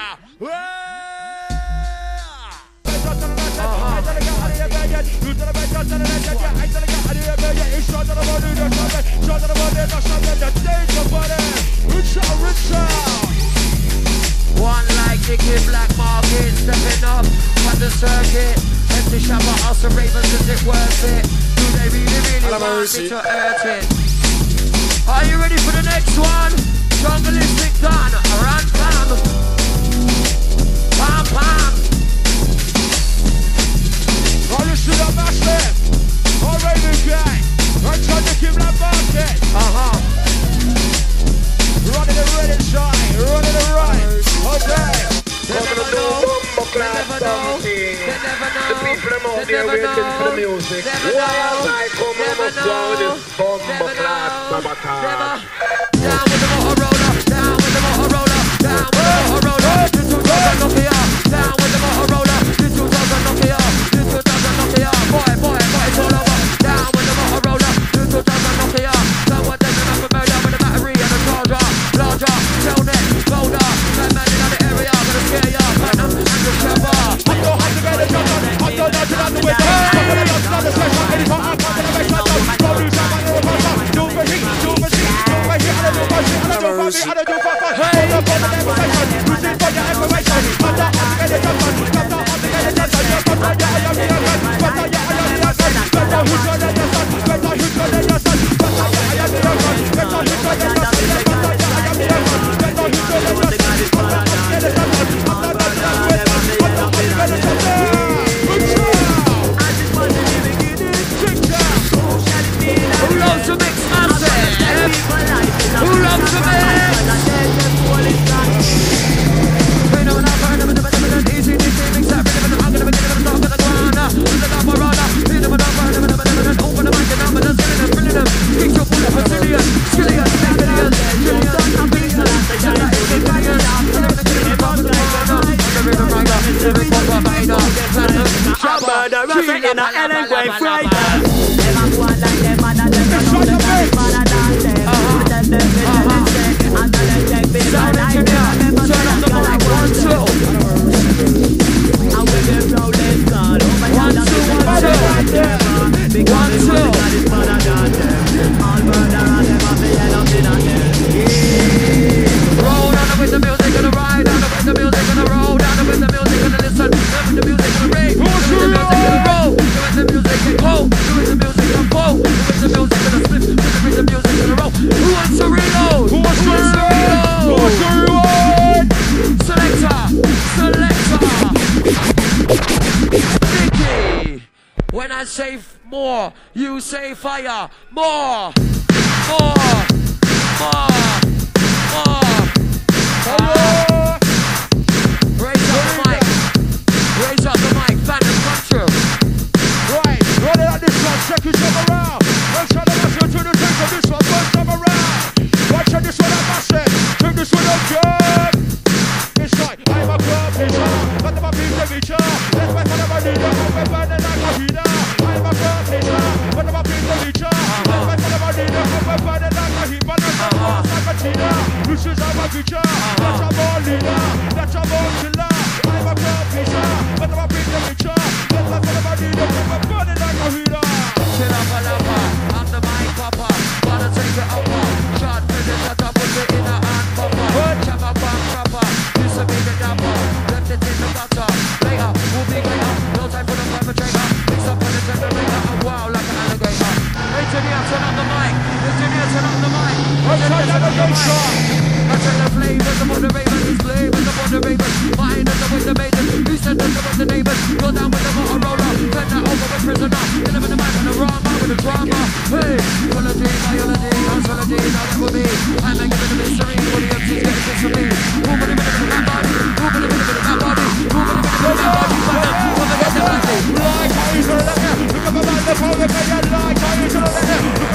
One like Nicky Blackmarket, stepping up on the circuit. As they is it worth it? Do they really, really want it? Are you ready for the next one? Jungleistic done, run pam. Pam pam. Alles zu der Masse. All Raven Gang. Right side to keep that basket. Uh huh. Running the red and shine, running the right. Okay. They never know. They never know. They never know. The people them out there waiting for the music. Well, I come on the ground, it's Never, never. more. You say fire, more, more, more. cartridge That's a ball leader, that's a ball killer. I'm a cartridge, but I'm a big picture Let my fellow my leader, keep my body like a heater Chill up a lover, I'm the mind popper Gotta take it upper, shot finish at the bullet in a hand popper Chop a bomb chopper, used to be the dapper Left it in the butter, later, we'll be greater. No time for the perpetrator, mix up on the generator. I'm wild like an alligator. Hey Jimmy, I turn on the mic, Jimmy, I turn on the mic. Let's turn on the mic set the flame as the ravens, the ravens. With the the down with the turn that over the the with the drama. Hey, a bit the MCs on of on a bit on on. Like I used to look at, look look at,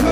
look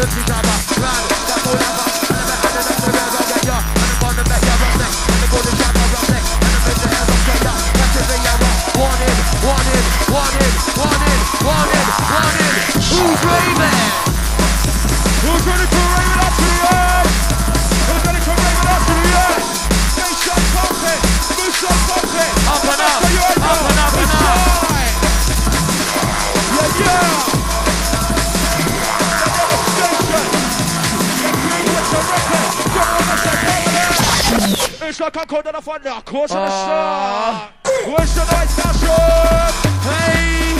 Da, da, ba, and of the Ah. star. Where's the nice passion? Hey,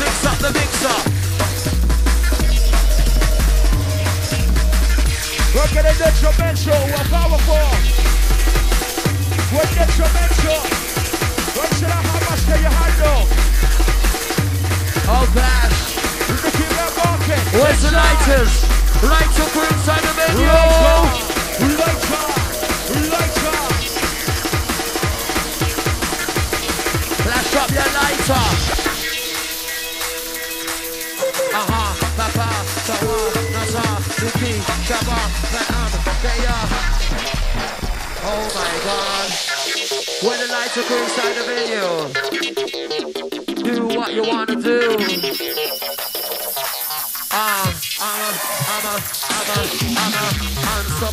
Mix up the mixer. We're getting detrimental, we're powerful. We're detrimental. What should I how much can you handle? Oh gosh. Ricky, we're walking. Where's the lighters? Lights up inside the menu. Lighter, lighter, lighter. Flash up your lighter. Oh my god. When the lights are inside the venue, do what you wanna do. Ah,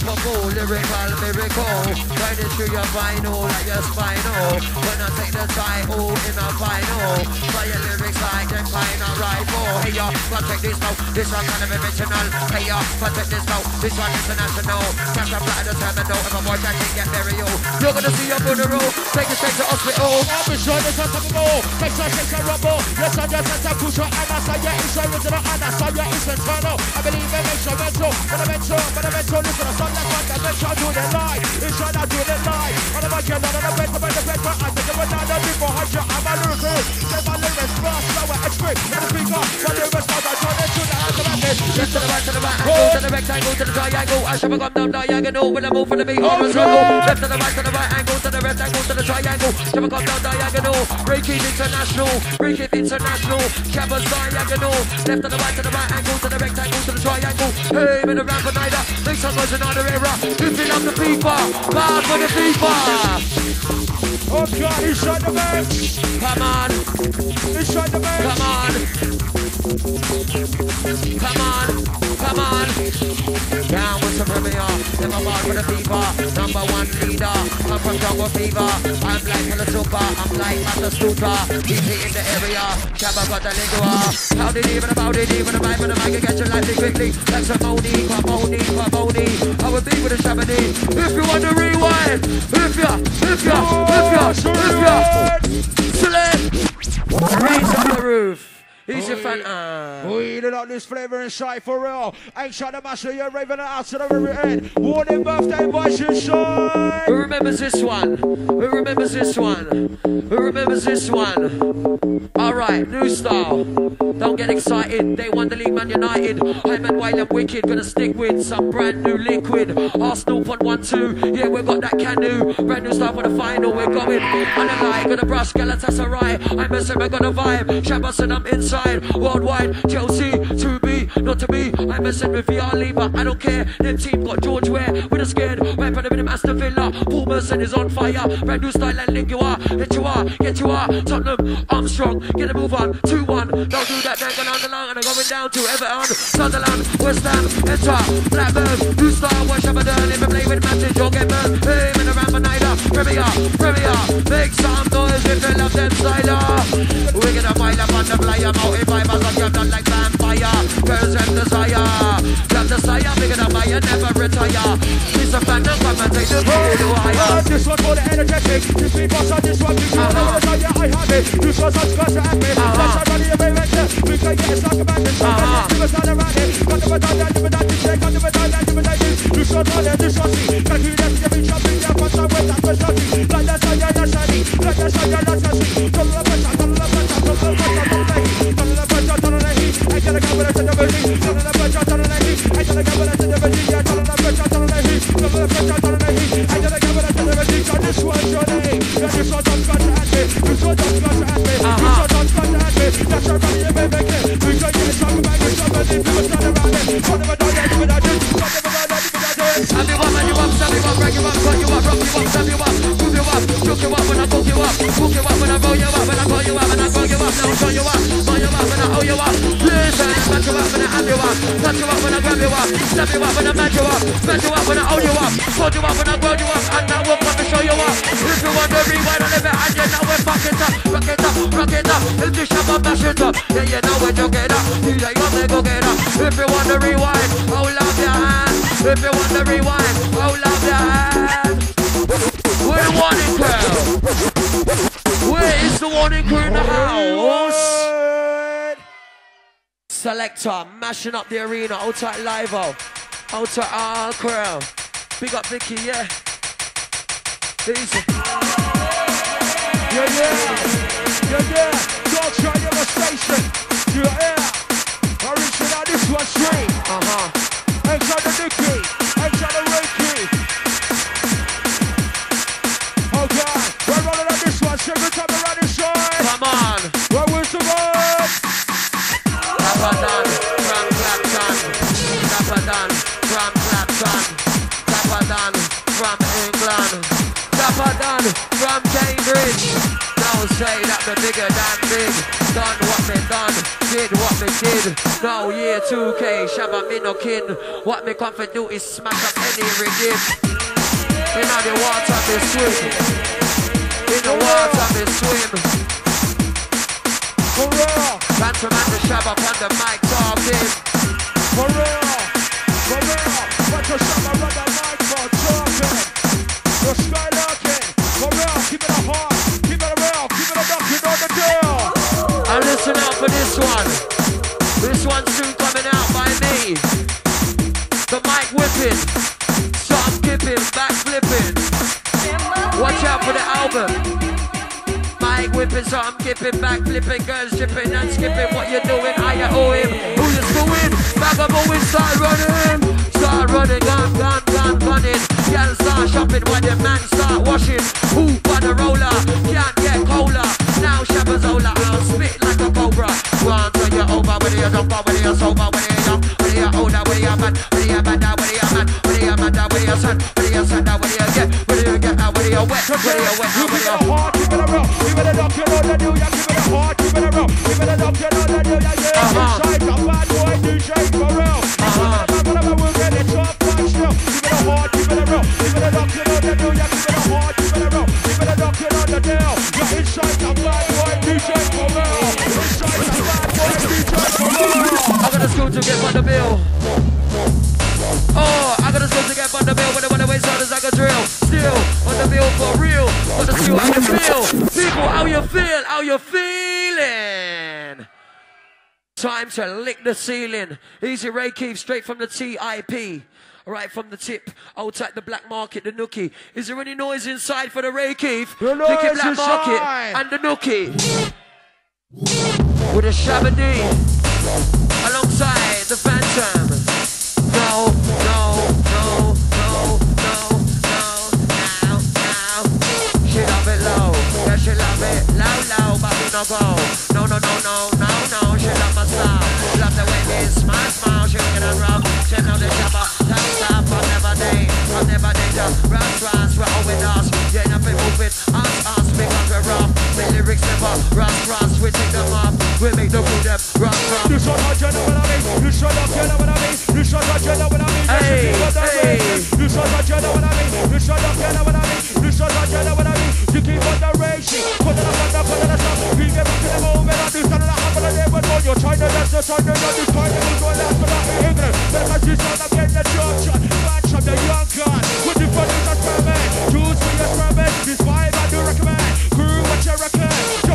unstoppable lyrical miracle. Riding through your vinyl like your spinal. When I take the title in a final, fire lyrics like them kind of rifle. Hey yo, but take this now, this one kind of original. Hey yo, but take this now, this one international. Cash up at the terminal, if a boy can't get burial. You're gonna see your funeral, take it straight to hospital. I'm sure there's something more. Takes a shake a rumble. Yes, I'm just to push your I say yeah, it's original I say yeah, internal. I believe it makes you mental. But I mental, but I mental. Listen to some that's like I mental. Do the lie. It's trying to do the lie. And I'm like, you're not on the bed, but the I I'm before I jump. I'm a lyrical. Say my lyrics fast, slower and the speaker, my lyrics now, I turn it to the automatic. Yes to the right, to the right, go to the rectangle to the triangle. I shall become down diagonal when I move from the beat horizontal. Left to the right to the right angle to the rectangle to the triangle. Shall become down diagonal. Breaking international, breaking international. Shabba's diagonal. Left to the right to the right angle to the rectangle to the triangle. Hey, been around for night. Make some noise in another era. Lifting up the FIFA, bad for the FIFA. Oh God, inside the mix. Come on, Inside the mix. come on. Come on, come on. Down with some premier. Never bad for the FIFA. Number one leader. I'm from Jungle Fever. I'm like a super. I'm like Master Scooter. Deep in the area. Shabba got the lingua. How did even about it? Even about for the mic and get your life quickly. Like some Moni, Kwamoni, Kwamoni. I would be with a Shabadi. If you want to rewind. If ya, if ya, if ya, if ya. Slip. Raise up the roof. He's your fan. Uh. We eat up this flavor inside for real. Ain't trying to master you're raving it out to the very end. Warning birthday boys inside. Who remembers this one? Who remembers this one? Who remembers this one? Alright, new style. Don't get excited. They won the league, Man United. I'm and Wild and Wicked. Gonna stick with some brand new liquid. Arsenal put one, two. Yeah, we've got that canoe. Brand new style for the final. We're going. On a lie, gonna brush Galatasaray. I'm a simmer, got a vibe. Shabbos and I'm inside worldwide, Chelsea, to be, not to be. I'm a with VR Lima, I don't care. Them team got George Weah, with a scared, weapon of an Aston Villa. Paul Merson is on fire, brand new style and link you are, hit you are, get you are. Tottenham, Armstrong, get a move on, 2 1. Don't do that, they're going the line, and I'm going down to Everton, Sunderland, West Ham, Enter, Blackburn, New Star, West Aberdeen, if I play with Matic, you'll get burned. Hey, in around for neither, Premier, Premier, make some noise if you love them style. We're gonna fight up on the player, 45ers are blood like vampire. Girls have desire. Have desire, bigger than fire, never retire. Piece a fandom, but man, take the pool. This one for the energetic. This beat boss on this one. You can't uh-huh. know yeah, I have it. You saw such class to have me. Uh-huh. Let's run the inventor. We can get it, like. Uh-huh. Give us. Got the got the got the got the. You saw all that, you saw. Can me be with that? What's up? That's that's. Stab you up, stab you up, break you up, cut you up, rock you up, stab you up, move you up, up when I cook you up, cook you up when I roll you up, when I call you up, when I call you up, now show you up, roll you up when I hold you up, listen, smash you up when I have you up, touch you up when I grab you up, stab you up when I match you up, smash you up when I hold you up, hold you up when I grow you up, and now we're gonna show you up. If you want to rewind live it, and you know we're fucking up, rock it up, rock it up, if you shove up, mash it up, yeah you know we're joking up, like you want go get up. If you want to rewind, hold up your hand. If you want to rewind, hold up your hand. We're the warning. Where is the warning crew in the house? Selector, mashing up the arena. Tight live out. Hold tight our crew. Big up Vicky, yeah. Easy. Yeah, yeah. Yeah, yeah. Don't try demonstration. Yeah, yeah. Original, this one's straight. Uh-huh. Enter the Nicky. Enter the Reiki. Big. Done what me done, did what me did. Now year 2K, Shabba me no kin. What me come for do is smash up any rhythm. In the water me swim. In the water me swim. For real. Phantom and the Shabba up on the mic talking. For real. For real. Watch your shot around the mic for talking. You're skylarking. For real. Keep it heart. Keep it real. Keep it duck. You know the deal. And listen out for this one. This one's soon coming out by me. The mic whipping. Back flipping. Watch out for the album. Mic whipping, so I'm kipping, back flipping, girls dripping and skipping. What you doing? I owe him. Who you screwing? Bag of always start running. start running, gone, gone, gone, gunning. Girl start shopping when the man start washing. Who on the roller? Can't get cola. Now Shabazola, I'll spit like a cobra. One turn you over, whether you're or whether you're sober, whether you're young, whether you're older, whether you're mad, whether you're mad, whether you're mad, whether you're mad, whether you're sad, whether you're sad, whether you get, whether you get, whether you're wet, whether you're wet, whether it you're heart, give it a rock, give it you know the new, yeah, give it a heart, give it a rock, give it a duck, you know the new, yeah, yeah. Uh-huh. Inside the bad boy DJ for real. Uh-huh. Whatever, we'll get it top Oh? Time to lick the ceiling. Easy Ray Keith, straight from the TIP. Right from the tip, outside the Blackmarket, the nookie. Is there any noise inside for the Ray Keith? The Lick it noise Blackmarket inside. and the nookie. With a Shabadee alongside the Phantom. No, no, no, no, no, no, now, now. She love it low, yeah, she love it low, low, but we no go. No, no, no, no, no, no, she love my style. Love the way this smile, smile, she looking at rough. She know the stop, I'm never day, I'm never danger. Rush, rush, we're all with us. Yeah, nothing moving, us, us, because we're rough. The lyrics never we take them up. We make the crew them rush, rush. You shut up, you know what I mean? You shut up, you know what I mean? You shut up, you know what I mean? Hey, you keep on the hey. You shut up, you know what I mean? You shut up, you know what I mean? You shut up, you know what I mean? You keep on the racing. Put it up, put it up, put it up. We get back to the moment. I do something that happened to them, but you're trying to dance, you're trying to dance, you're trying to do all that, but not ignorant. Then I see some of them, the jump of the young gun. With the fun is experiment. This vibe I do recommend. Crew, what you?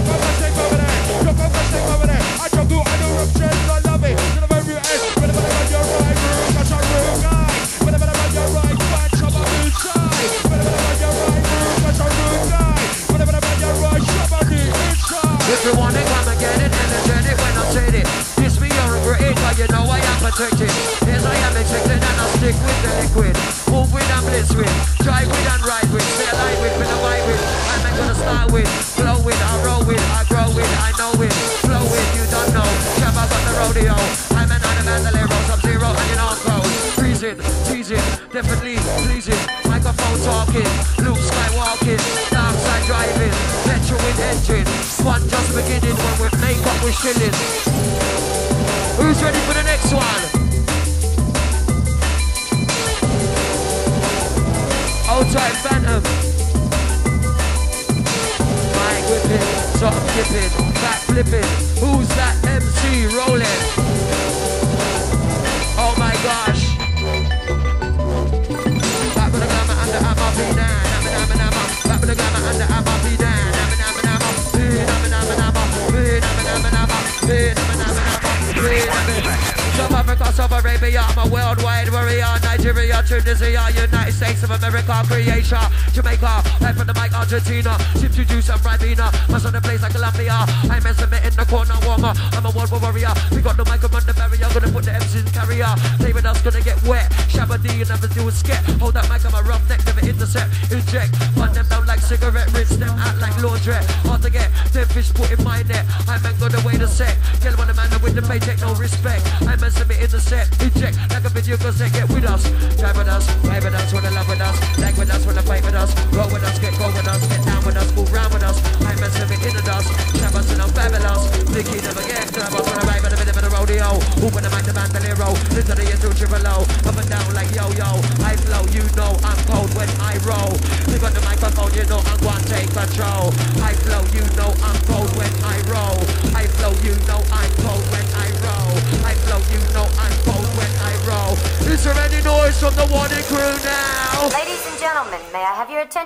Do a skit. Hold that mic, I'm a rough neck, never intercept. Inject, run them down like cigarette, rinse them out like laundrette. Hard to get, them fish put in my net. I'm man, got away the set. Kill one of man with the paycheck, no respect. I'm man,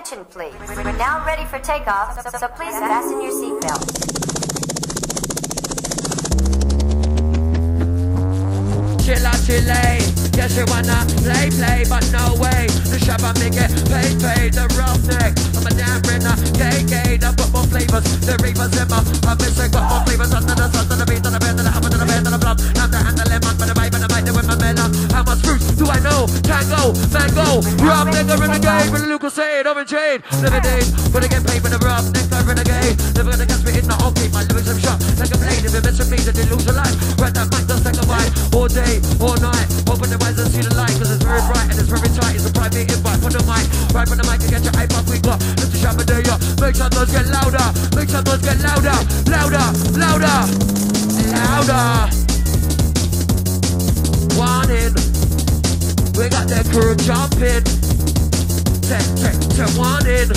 attention, please? We're now ready for takeoff, so, so please fasten your seatbelts. Chilla. Yes, you wanna play, play, but no way. The shabba me get paid, paid. The roughneck. I'm a damn. Gay, gay. Got more flavors. The reapers in my. Got more flavors. Under the sun, the beat, the bed, the hammer, the bed, the. Now the hand, the lemon, but the vibe, and the with my melon. How much fruit do I know? Lucas saying, I'm in chain. Living days, gonna get paid for the rough. Next time renegade. Never gonna catch me in the hockey. My lyrics have shot like a blade. If it mess with me, then they lose a life. Right that mic, just take a bite. All day, all night. Open the eyes and see the light. Cause it's very bright and it's very tight. It's a private invite for the mic. Right from the mic and get your iPod we got. Lift the shout there, yeah. Make some noise get louder. Make some noise get louder. Louder, louder, louder. One in. We got the crew jumping. Ten, ten, one in.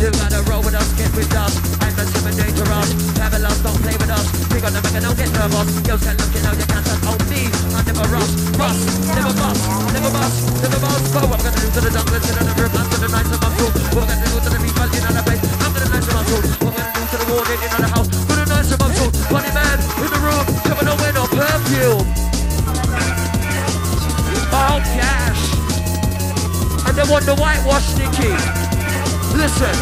You gotta roll with us, get with us. I'm a seven dangerous. Never lost, don't play with us. We gonna make it, don't get nervous. Yo, send look, you know you can't touch on me. I never rust, rust, never bust, never bust, never bust. Go, I'm gonna do to the jungle, to the river, to the nights of my crew. We're gonna do to the people in the place. I'm gonna nice of my crew. We're gonna do to the warden in the house. To the nights of my crew. Bunny man in the room, coming away no perfume. Oh, cash. And they want the whitewash, Nicky. Listen.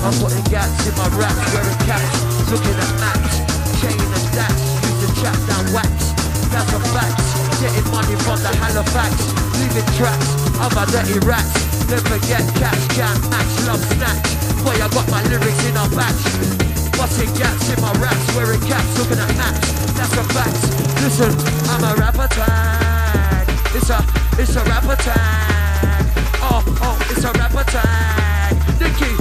I'm putting gats in my raps, wearing caps, looking at maps, chain and dash, using trap down wax. That's a fact. Getting money from the Halifax, leaving tracks, other dirty rats. Never get cash, jam, max, love snatch. Boy, I got my lyrics in a batch. Busting gats in my raps, wearing caps, looking at maps. That's a fact. Listen, I'm a rapper tag. It's a, it's a rapper tag. Oh, oh, it's a rapper tag. Nicky,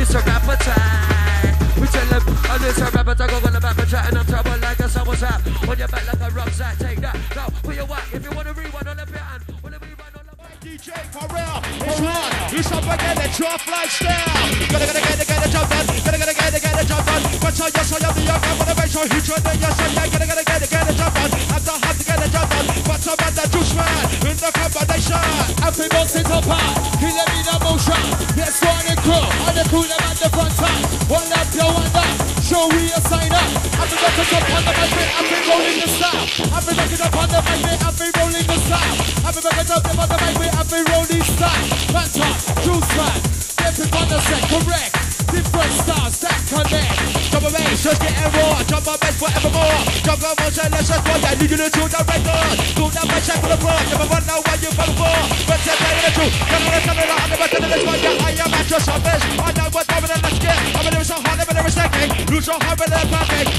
it's a rapper tag. We tell them, oh, it's a rapper tag. I'm gonna back and chat and I'm trouble like a summer's hat. On your back like a rucksack, take that. Now, put your whack. If you wanna rewind on the and wanna rewind on the DJ Pharrell, it's on. It's up again, the drop lifestyle. Gotta, gotta, gotta, get the job done. Gotta, gotta, gotta, get the job done. But I, yes, I am the young man. Make sure he tried, then yes, I. Gotta, gotta, gotta, get the job done. Have to, have to get the job done. But I'm at the juice man in the combination. Happy bounce it up high, kill them in a motion. Yes, one and crew, and the them at the front side. One up, you one down. Show we a sign up. I've been rocking up on the mic, mate. I've been rolling the style. I've been rocking up on the mic, mate. I've been rolling the style. I've been rocking up on the mic, mate. I've been rolling style. Fantastic, juice man. Stepping on the set, correct. Different styles that connect. Jump a bass, just getting raw. Jump a bass forevermore. Jump a motion, let's just. Yeah, lead you to do the record. Do that bass check for the floor. Never run now while you fall for. But say play the truth. Come on, come on, I'm never telling this one. Yeah, I am at your service. I know what's coming in the skin. I'm a little so hard, never never second. Lose your heart with a.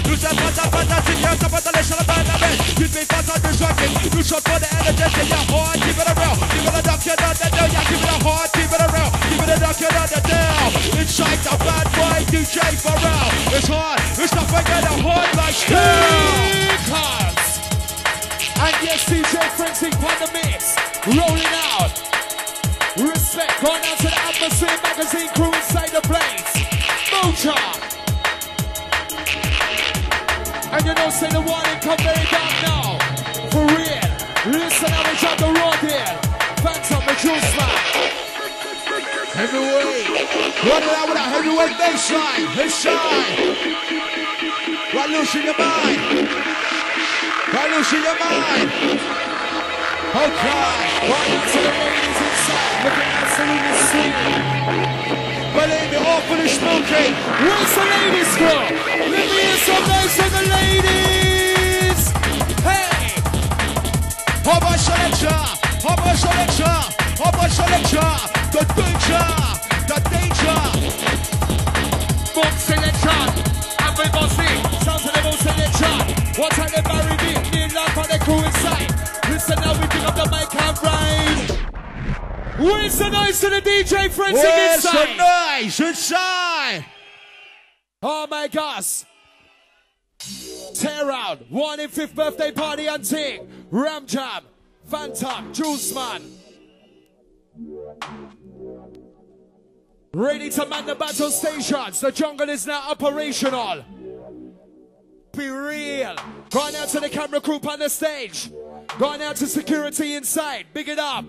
Lose that fun, that fantastic. The I'm a bad man. Keep me fast this rocking. Lose your the energy. Yeah, hard, keep it around. Keep it a duck, you know that. Yeah, keep it a hard, keep it around. Keep it a duck, you know that. Inside the bad boy DJ Pharrell. It's hard. It's not forget a hard lifestyle. Because. And yes, DJ Frenzy on the mix. Rolling out. Respect. Going down to the Atmosphere Magazine crew inside the place. Mocha. And you know, say the warning come very dark now. For real. Listen how we drop the road here. Phantom, the juice man. Heavyweight. Run it out with a heavyweight baseline. It's shine. Why losing your mind? Why losing your mind? Okay. Going out to the ladies. Me, awfully smoky. Where's the ladies go? Let me hear some noise from the ladies. Hey? How about selection? How about selection? The danger. The danger. boom selection. Everybody. Sounds of the boom selection. What time the Barry beat? Me love for the crew inside. Listen now, we pick up the mic and ride. Where's the noise to the DJ friends Where's the inside? noise inside? Oh my gosh. Tear out. One in fifth birthday party and ting. Ram Jam. Phantom. Juice Man. Ready to man the battle stations. The jungle is now operational. Be real. Going out to the camera group on the stage. Going out to security inside. Big it up.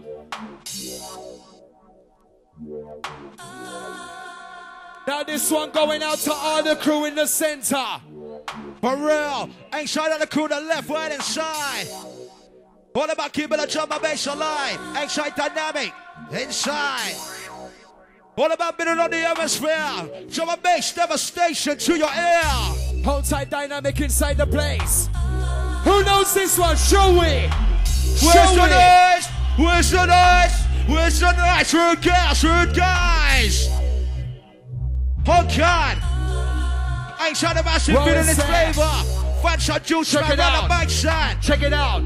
Now this one going out to all the crew in the center. For real. Ain't shot at the crew, the left, right, and side. All about keeping the drum and bass alive. Ain't dynamic. Inside. What about being on the atmosphere. Drum and bass devastation to your ear. Hold tight dynamic inside the place. Who knows this one? Show me. Where's the noise? Where's the noise? Where's the noise? Rude girls, rude guys. Oh God. I Ain't trying to massive Well feeling this flavor. Fat shot juice, Check it out. the mic shot. Check it out.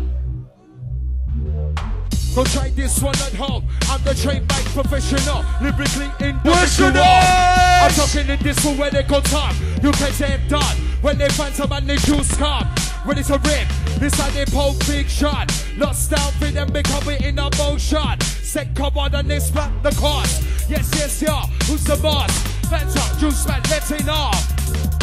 Go try this one at home. I'm the trained mic professional, lyrically individual. I'm talking in this one where they go talk. You can say I'm done when they find some and they juice come. Ready to rip, this how they poke big shot. Lost for them become it in a motion. Set come on and they splat the cost. Yes, yes, yeah. Who's the boss? Fanta, juice man, letting off.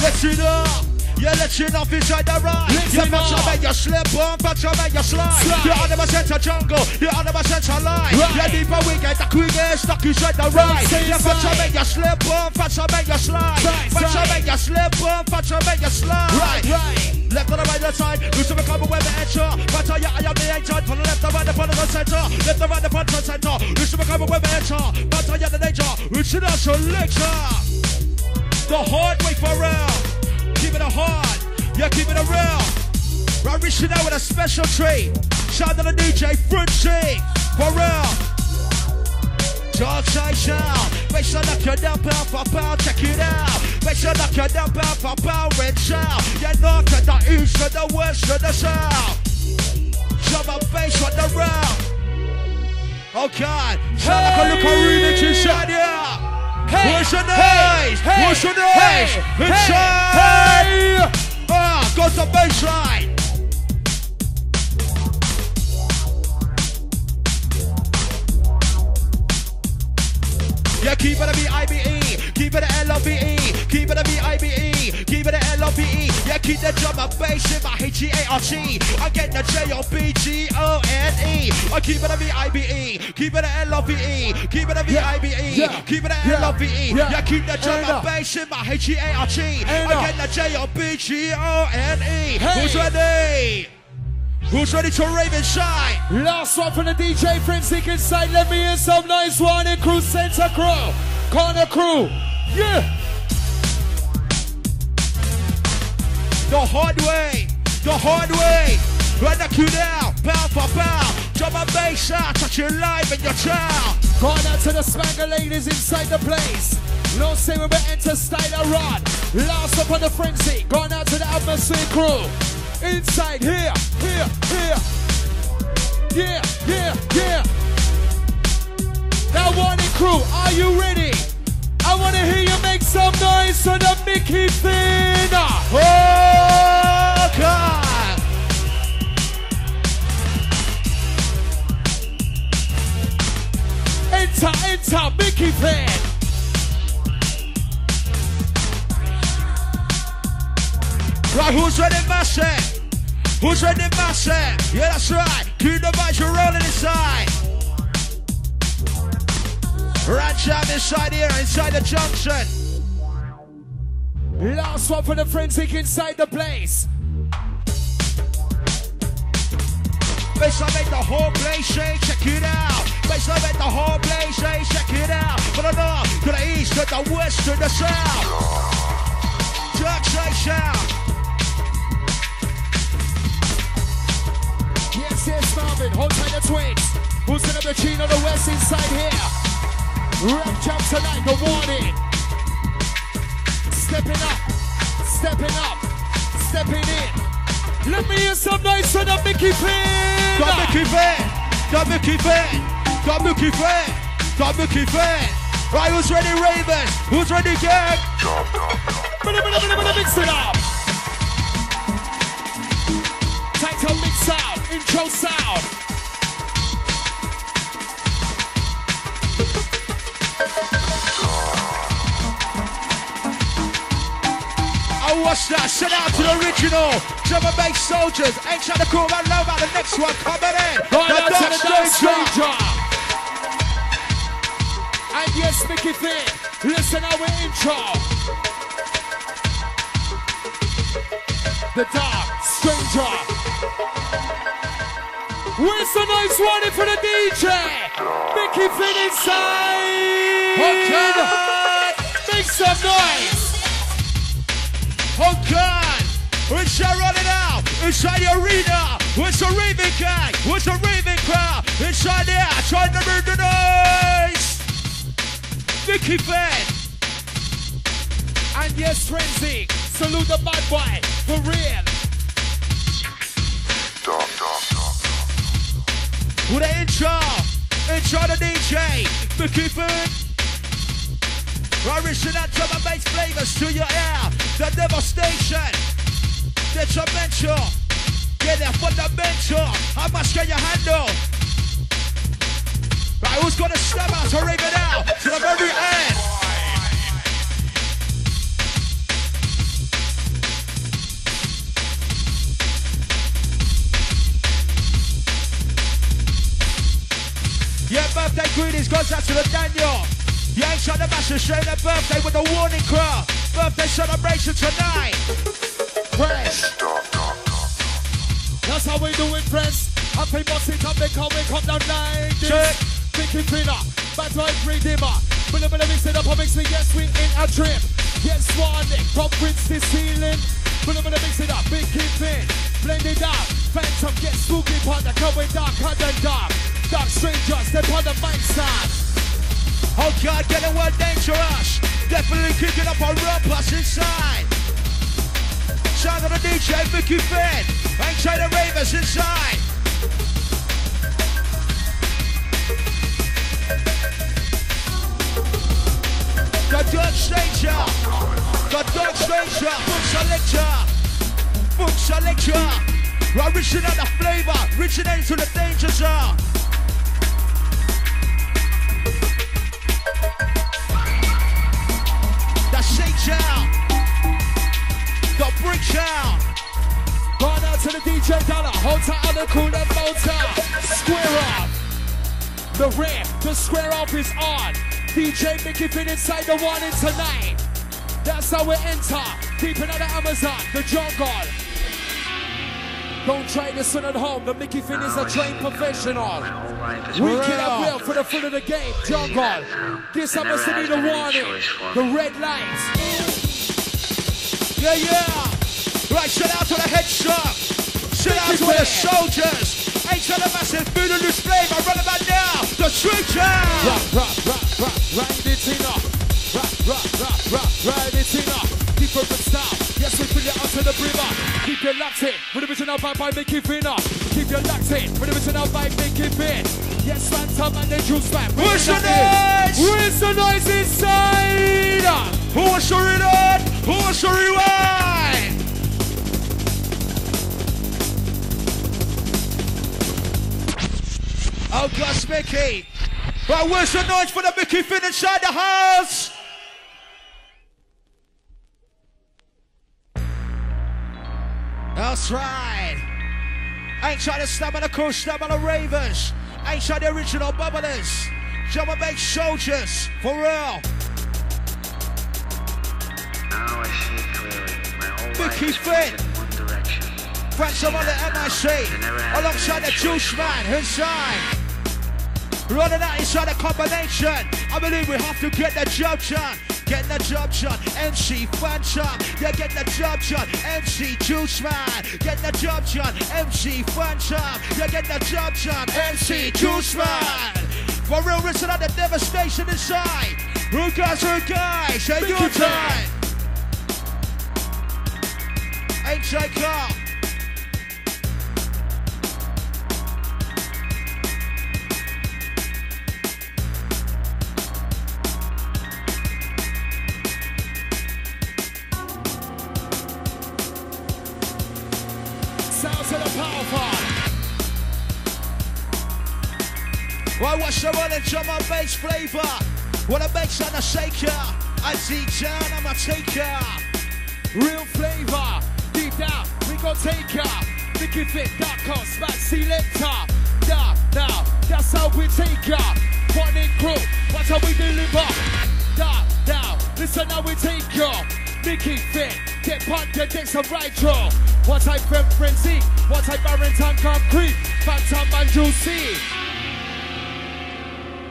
Let it up. Yeah, let it off inside the ride. Let Yeah, it patch off. make you slip on, patch make you slide. Slide. The other center jungle, the other center line. Right. Yeah, deeper we get the quickest, stuck inside the ride. Say Yeah, patch slide. make you slip on, patch make you slide. Slide. make you slip on, patch make you slide. Right, right. Left on the right hand side, who's to become with the edge? Yeah, I am the agent. Uh. From the left to right, the front of the center. Left to right, the front and center. Who's to become with the edge? Uh. Patch yeah, the danger. Who's uh. to the selection? The hard way for real. Keep it a hard. Yeah, keep it real. Right, reaching out with a special treat. Shout out to the DJ Frenzy. For real. Dark side sound. Make sure knock you down pound for pound. Check it out. Make sure knock you down pound for pound. Red shout. Yeah, north to the east to the west to the south. Drum and bass on the round. Oh God. Sound like a look remix inside here. Hey, Where's your hey, noise? hey, Where's your noise? hey, Inside. hey. Ah, goes the baseline. Yeah, keep it a B-I-B-E, keep it a L-O-V-E, keep it a B-I-B-E, keep it a L-O-V-E. Yeah, keep the drum and bass in my H-E-A-R-T. I get the J-O-B-G-O-N-E. I keep it a B-I-B-E, keep it a L-O-V-E, keep it a B-I-B-E, yeah, keep it a L-O-V-E. yeah. Yeah, keep the drum And and bass in my H-E-A-R-T. And I get the J-O-B-G-O-N-E. Hey. Who's ready? Who's ready to rave inside? Last one from the DJ Prince Frenzy inside. Let me hear some nice one in crew center crew. Corner crew. Yeah. The hard way, the hard way. Right knock you down, pound for pound. Drum and bass out, touch your life and your child. Going out to the spangle ladies inside the place. No say we enter style a run. Last up on the frenzy. Going out to the atmosphere crew. Inside here, here, here. Yeah, yeah, yeah. Now warning crew, are you ready? I wanna hear you make some noise on the Mickey Finn. Oh, God. Enter, enter, Mickey Finn. Right, who's ready, massive? Who's ready, massive? Yeah, that's right. Keep the you're rolling inside. Right jam inside here, inside the junction. Last one for the forensic inside the place. Baseline make the whole place shake, check it out. Baseline make the whole place shake, check it out. From the north to the east to the west to the south. Dark side sound. Yes, yes, Marvin, hold tight the twins. Who's gonna be on the west inside here? Rap jump tonight, the warning. Stepping up, stepping up, stepping in. Let me hear some noise on the Mickey Finn. Got Mickey Finn, got Mickey Finn, got Mickey Finn, got Mickey Finn. Right, who's ready, Ravens? Who's ready, gang? Mix it up. Title mix sound, intro sound. I that. Send out to the original. Drum and bass soldiers. Ain't trying to call my love out. The next one coming in. Going the out to Dark the Dark Stranger. And yes, Mickey Finn, listen our intro. The Dark Stranger. Where's the nice one for the DJ? Mickey Finn inside. Make some noise. Oh God! It's running out! Inside the arena! What's the raving gang? What's the raving crowd? Inside there, trying to move the noise. Mickey Finn. And yes, Frenzy, salute the bad boy, for real. With the intro, intro the DJ, Mickey Finn. Irish and drum and bass flavors to your ear. The devastation, detrimental. Yeah, they're fundamental. How much can you handle? Right, who's gonna step out rave it out to the very end? Yeah, birthday greetings goes out to the Daniel. Trying to mash and share their birthday with a warning crowd. Birthday celebration tonight. Fresh. That's how we do it, friends. Happy boss it up, they come, we come down like this. Thinking thinner, bad boy redeemer. But I'm gonna mix it up, I mix it, yes, we in a trip. Yes, warning, from Prince to ceiling. But I'm gonna mix it up, big keep in. Blend it up. phantom get spooky, part the going darker than dark. Dark strangers, step on the mic stand. Oh God, getting well dangerous. Definitely kicking up a rumpus inside. Shout out to DJ Mickey Finn. Trying to ravers inside. The Dark Stranger. The Dark Stranger. Book selector. Book selector. Right, reaching out the flavor. Reaching into the danger zone. Shout. Going out to the DJ Dollar, hold tight on the cool and motor. Square off. The rear, the square off is on. DJ Mickey Finn inside the warning tonight. That's how we enter. Deep into the Amazon, the jungle. Don't try this one at home. The Mickey Finn is a trained professional. We kill up real for the full of the game, jungle. This happens to be the warning. The red lights. Yeah, yeah. Right, shout out to the headshot. Shout out to all the soldiers. Ain't trying to massive food on this flame. I run about now. The street Rock, jam. rock, rock, rock, ride it in up. Rock, rock, rock, rock, ride it in up. Keep up the style. Yes, we fill you out to the brimmer. Keep your locked in. With the original vibe by Mickey Finn. Keep your locked in. With the original vibe Mickey Finn. Yes, man, Phantom and the Juice Man. Where's it the noise? Where's the noise inside? Who wants to reload? Who wants to rewind? Oh, gosh, Mickey. Right, where's the noise for the Mickey Finn inside the house? That's right. Ain't trying to stab on the cool, stab on the ravers. Ain't trying the original bubblers. Jump and make soldiers, for real. Now I see clearly. My whole life Finn. one direction. On the NIC, alongside the Juice Man, inside. Running out inside the combination. I believe we have to get the job done. Get the job done. MC Fun Phantom. Yeah, get the job done. MC Juice Man. Get the job done. MC Fun Phantom. Yeah, get the job done. MC Juice Man. For real, listen at the devastation inside. Who guys, who guys? Say your time. AJ Clark. Well, what's the and drum and bass flavor? What a bass and a shaker. I see down, I'm a taker. Real flavor, deep down, we gon' take ya. Mickey Finn, dot com, smash selector. Yeah, now, that's how we take ya. One in crew, watch how we deliver. Yeah, now, listen how we take ya. Mickey Finn, get on the decks and right draw. What type of frenzy, what type of Barrington concrete, Phantom and Juicy.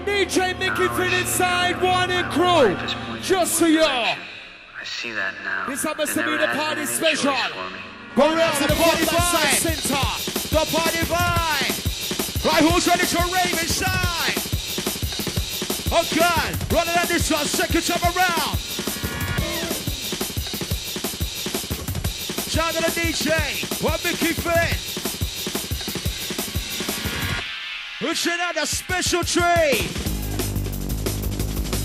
DJ Mickey Finn inside, one in crew, Life is pointed just in for y'all. I see that now. This happens There to be the party special. choice for me. Go around to the the party Bloodline vibe. Center. The party vibe. Right, who's ready to rave inside? Oh God, running at this one, second time around. Shout out to the DJ, what Mickey Finn. Pushing out a special tree.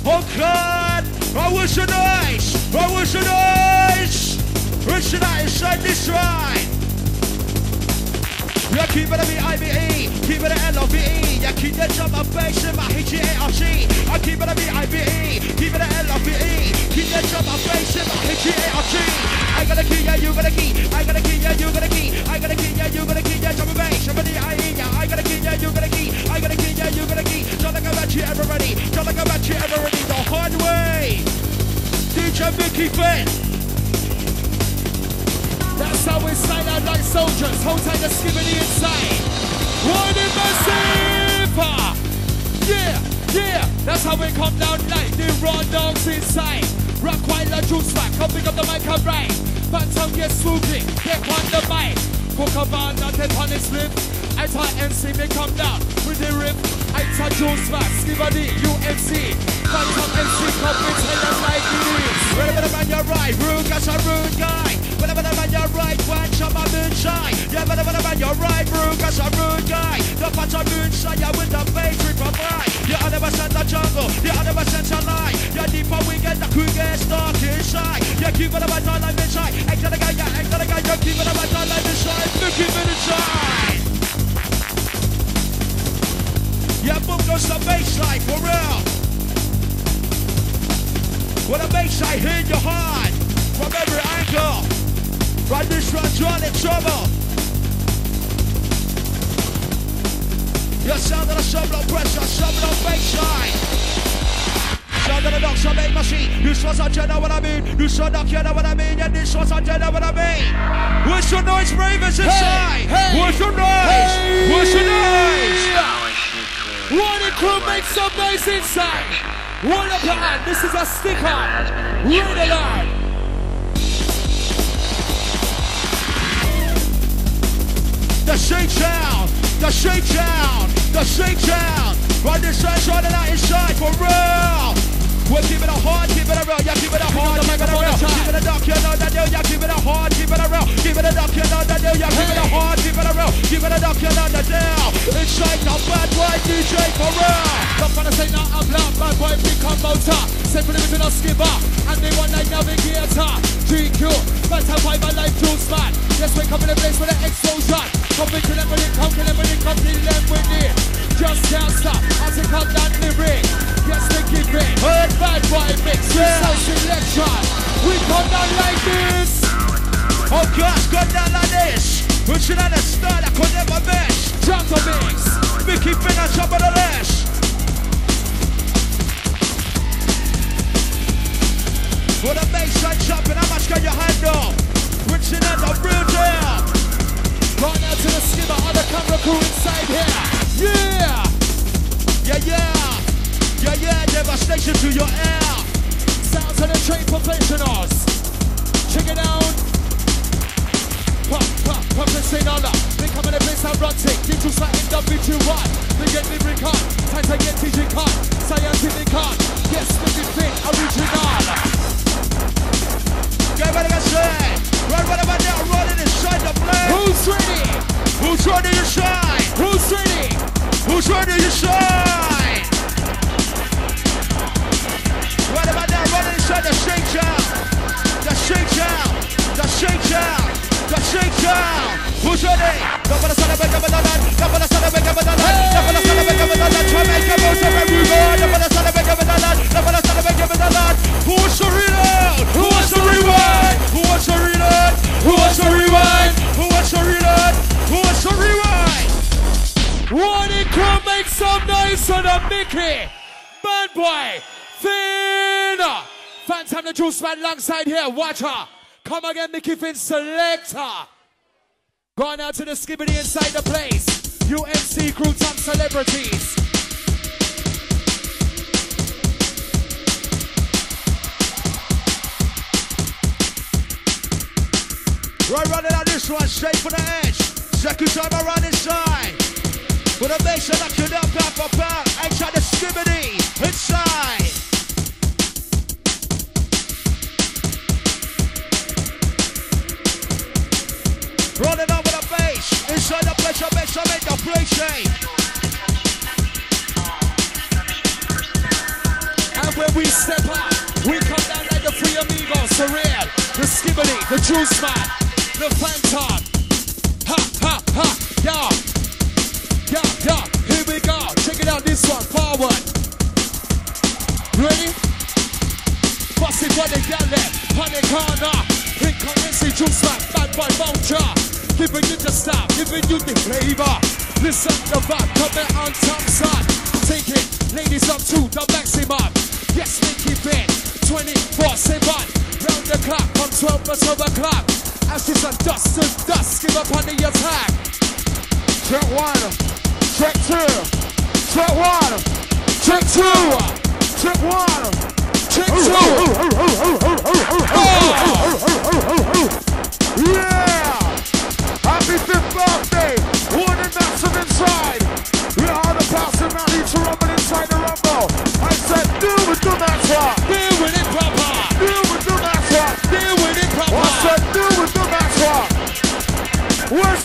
Oh God, I wish a nice, I wish a nice. Pushing out inside this ride. Yeah, keep it a B-I-B-E, keep it a L-O-V-E Yeah, keep that drum and bass in my H-G-A-R-G I keep it a B-I-B-E, keep it a L-O-V-E Keep that drum and bass in my H-G-A-R-G I got a key, yeah, you got DJ Mickey Finn That's how we sign out like soldiers. Hold tight the Skibadee inside. One in massive. Yeah, yeah. That's how we come down like the raw dogs inside. Rock while the juice back. Come pick up the mic and right. Phantom get spooky. Get on the mic. Cook a band and get on his lip. I thought MC may come down with the rip. I thought juice back. Skibadee, UMC. Phantom MC with tell them like it. Whenever man you're right, rude guy's a rude guy. Whenever man you're right, one my moonshine. Yeah, whenever man you're right, rude guy's a rude guy. The punch of moonshine, yeah, with the we provide. You understand the jungle, you understand the line. Yeah, deeper we get, the crew gets dark inside. Yeah, keep it about time like inside. Ain't gonna go, yeah, ain't gonna go, yeah, keep it about time like inside. Look it inside. Yeah, boom goes the baseline, for real. When the bass hit your heart from every angle. Right this one, John in trouble. Your sound of the shovel of pressure, shovel of baseline. Sound of the dogs, make machine. This was a you know what I mean. This one, you know what I mean. Yeah, this was a know what I mean. What's your noise, ravens inside? hey, What's your noise? What's your noise? One crew make some noise inside. One up your hand. This is a sticker. Read it out. The shakedown, the shakedown, the shakedown. Right this side, trying out inside for real. We're keeping it hard, keep it real, yeah, keep it hard, keep it real. Keep it a duck, you know that deal, yeah, keep it hard, keep it real. Keep it a duck, you know that deal, yeah, keep it hard, keep it real. Keep it a duck, you know that deal. Inside the bad boy DJ for real. Trying to say now I'm loud, bad boy, big motor. Simple living a skipper, and they one night navigator. GQ, better vibe, I like juice man. Yes, we come in the place with an explosion. Come we kill them with it, come kill them with it, come kill them with it. Just can't stop, as it come down lyric. Yes, we keep it. Heard bad boy mix, yeah. sound selection. We come down like this. Oh gosh, got down like this. Pushing out a style I could never miss. The mix. Mickey Finn on top of the list. For the baseline jumping, how much can you handle? Richard and the real deal. Right now to the skimmer on the camera crew inside here. Yeah. Yeah, yeah. Yeah, yeah, devastation to your air. Sounds of the trained professionals. Check it out. Pop, pop, pop and all up. They come in the place run tick. Get you done with you one. They get me bring. Time to get TG con. Scientific con. Yes, make it fit. Original. Get ready to say. Run, run about now, running inside the plane. Who's ready? Who's ready to shine? Who's ready? Who's ready to shine? Right about now, running inside the shake down. The shake down. The shake down. The shake down. Who's ready? Come on, son of a gun, come on, son of gun, come on, son of a gun, try and make a move to everyone. Come on, son of a come on, son of a gun, Who wants to reload? Who wants to rewind? Who wants to reload? Who wants to rewind? Wants to rewind? It come make some noise on the Mickey. Bad boy. Finn. Phantom the juice man alongside here. Watch her. Come again, Mickey Finn selector. Going out to the Skibadee inside the place. UMC crew top celebrities. Right running on this one, straight for the edge. Second time around inside. Gonna make sure that you knock up a back. I try to Skibadee inside. Rolling on with a. Inside the pressure, make sure make the play shake. And when we step up, we come down like the three amigos, surreal, the Skibadee, the juice man, the phantom. Yeah, yeah, yeah. Here we go. Check it out, this one, forward. Ready? Bust it for the gal there, panic corner. Incondency juice man, bad boy vulture. Giving you the style, giving you the flavor. Listen the vibe, coming on top side. Take it, ladies up to the maximum. Yes, we keep it 24 7. Round the clock, from 12 to 12 o'clock. Ashes and dust and dust, give up on the attack. Check one. Check two. Check one. Check two. Check one. Check two. Yeah! Happy fifth birthday! One and massive inside! We are the passing need to rumble inside the rumble! I said, do with the matter! Deal with it proper. Do with the matter! Deal with it Papa. I proper. said, do with the matter! Where's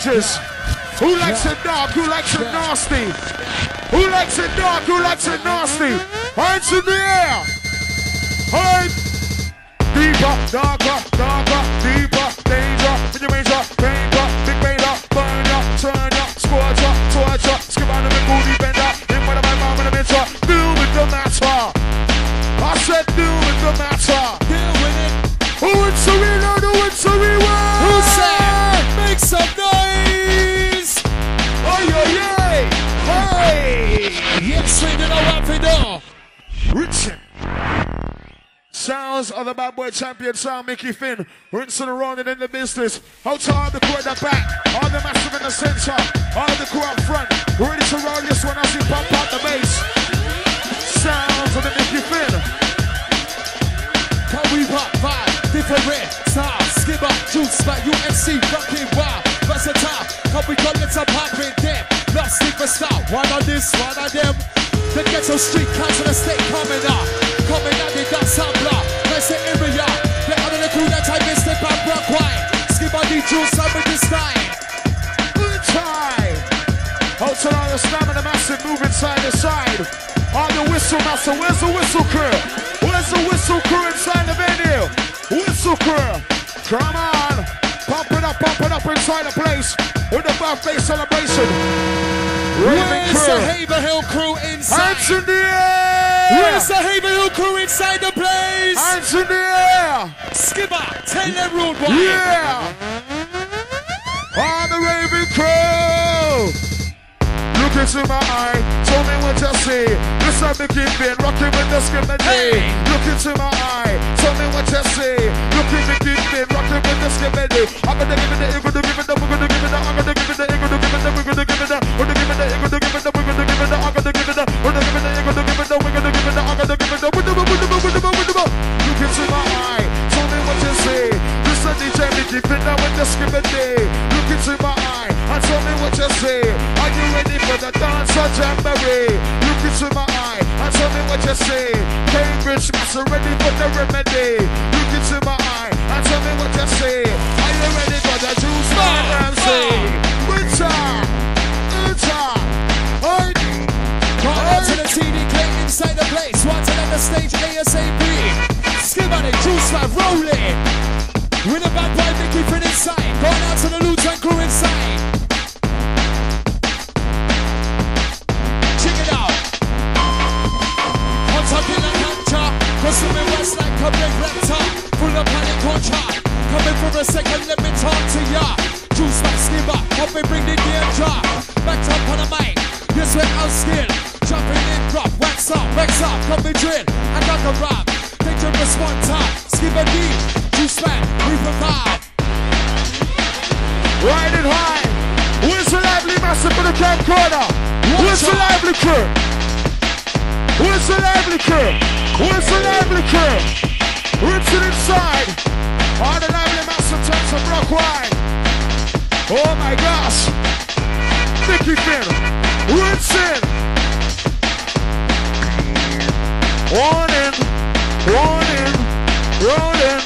soldiers. Who likes it dark? Who likes it nasty? Who likes it dark? Who likes it nasty? Hands in the air. Hey. Deeper, darker, darker, deeper, danger, with your major, painter, big baiter, burn ya, turn ya, scorch ya, torch ya, skip on the booty the bad boy champion sound, Mickey Finn. Rinsing around and in the business. To all the crew at the back, all the massive in the center, all the crew up front. Ready to roll this one as we pump out the bass. Sounds of the Mickey Finn. Can we rock vibe? Different style. Skipper, juice by UNC, rocking wild. Versatile. Can we call it a popping them? Not sleeper style. One on this, one on them. The ghetto street council estate coming up. Coming at the and block. The area. The other the crew that time is the back rock wine. on the juice, I'm with this time. Good time. To all the stamina massive moving side to side. On the whistle master, where's the whistle crew? Where's the whistle crew inside the venue? Whistle crew, come on. Pump it up, pump it up inside the place with the birthday celebration. Raven Where's the Haverhill crew inside? hands in the air. Where's the Haverhill crew inside the place? Hands in the air. Skipper, tell them rude boy. Yeah. On the Raven crew. Look into my eye, tell me what you see. This I'm Mickey rocking with the skimmer Hey. Look into my eye, tell me what you see. Look at Mickey Finn, rocking with the skimmer I'm gonna give it the, I'm gonna give it the, we're gonna give it the, I'm gonna give it the, I'm gonna give it the, we're gonna give it the, we're gonna give it the, I'm gonna give it the, we're gonna give it the, I'm gonna give it the, we're gonna give it the, I'm gonna give it the, we're gonna give it the, I'm gonna give it the, with the, with the, with the, with the, Look into my eye, tell me what you see. This is DJ Mickey Finn, now with the skimmer Look into my eye, and tell me what you see. Are you ready for the dance of Jamboree? Look into my eye, and tell me what you see. Cambridge, Mass, ready for the remedy. Look into my eye, and tell me what you see. Are you ready for the juice bar MC? Winter, winter, hey, Come to the TDK inside the place. One to the stage ASAP. Skip on it, juice man, roll it. With a bad boy Mickey Finn inside. Going out to the Luton crew inside. Check it out. On top in the culture. Consuming west like a big raptor. Full of panic culture. Coming for a second, let me talk to ya. Juice man, skipper, help me bring the danger. Back up on the mic. This way out skill. Jumping in drop, wax up, wax up, come and drill. I got the rap. Dangerous one time. Skibadee. Juice man, we provide. riding high. Where's the lively massive for the camcorder? Where's the lively crew? Where's the lively crew? Where's the lively crew? Rinsing inside. All the lively massive turns of rock wine. Oh my gosh. Mickey Finn. Rinsing. Warning. Warning. Rolling.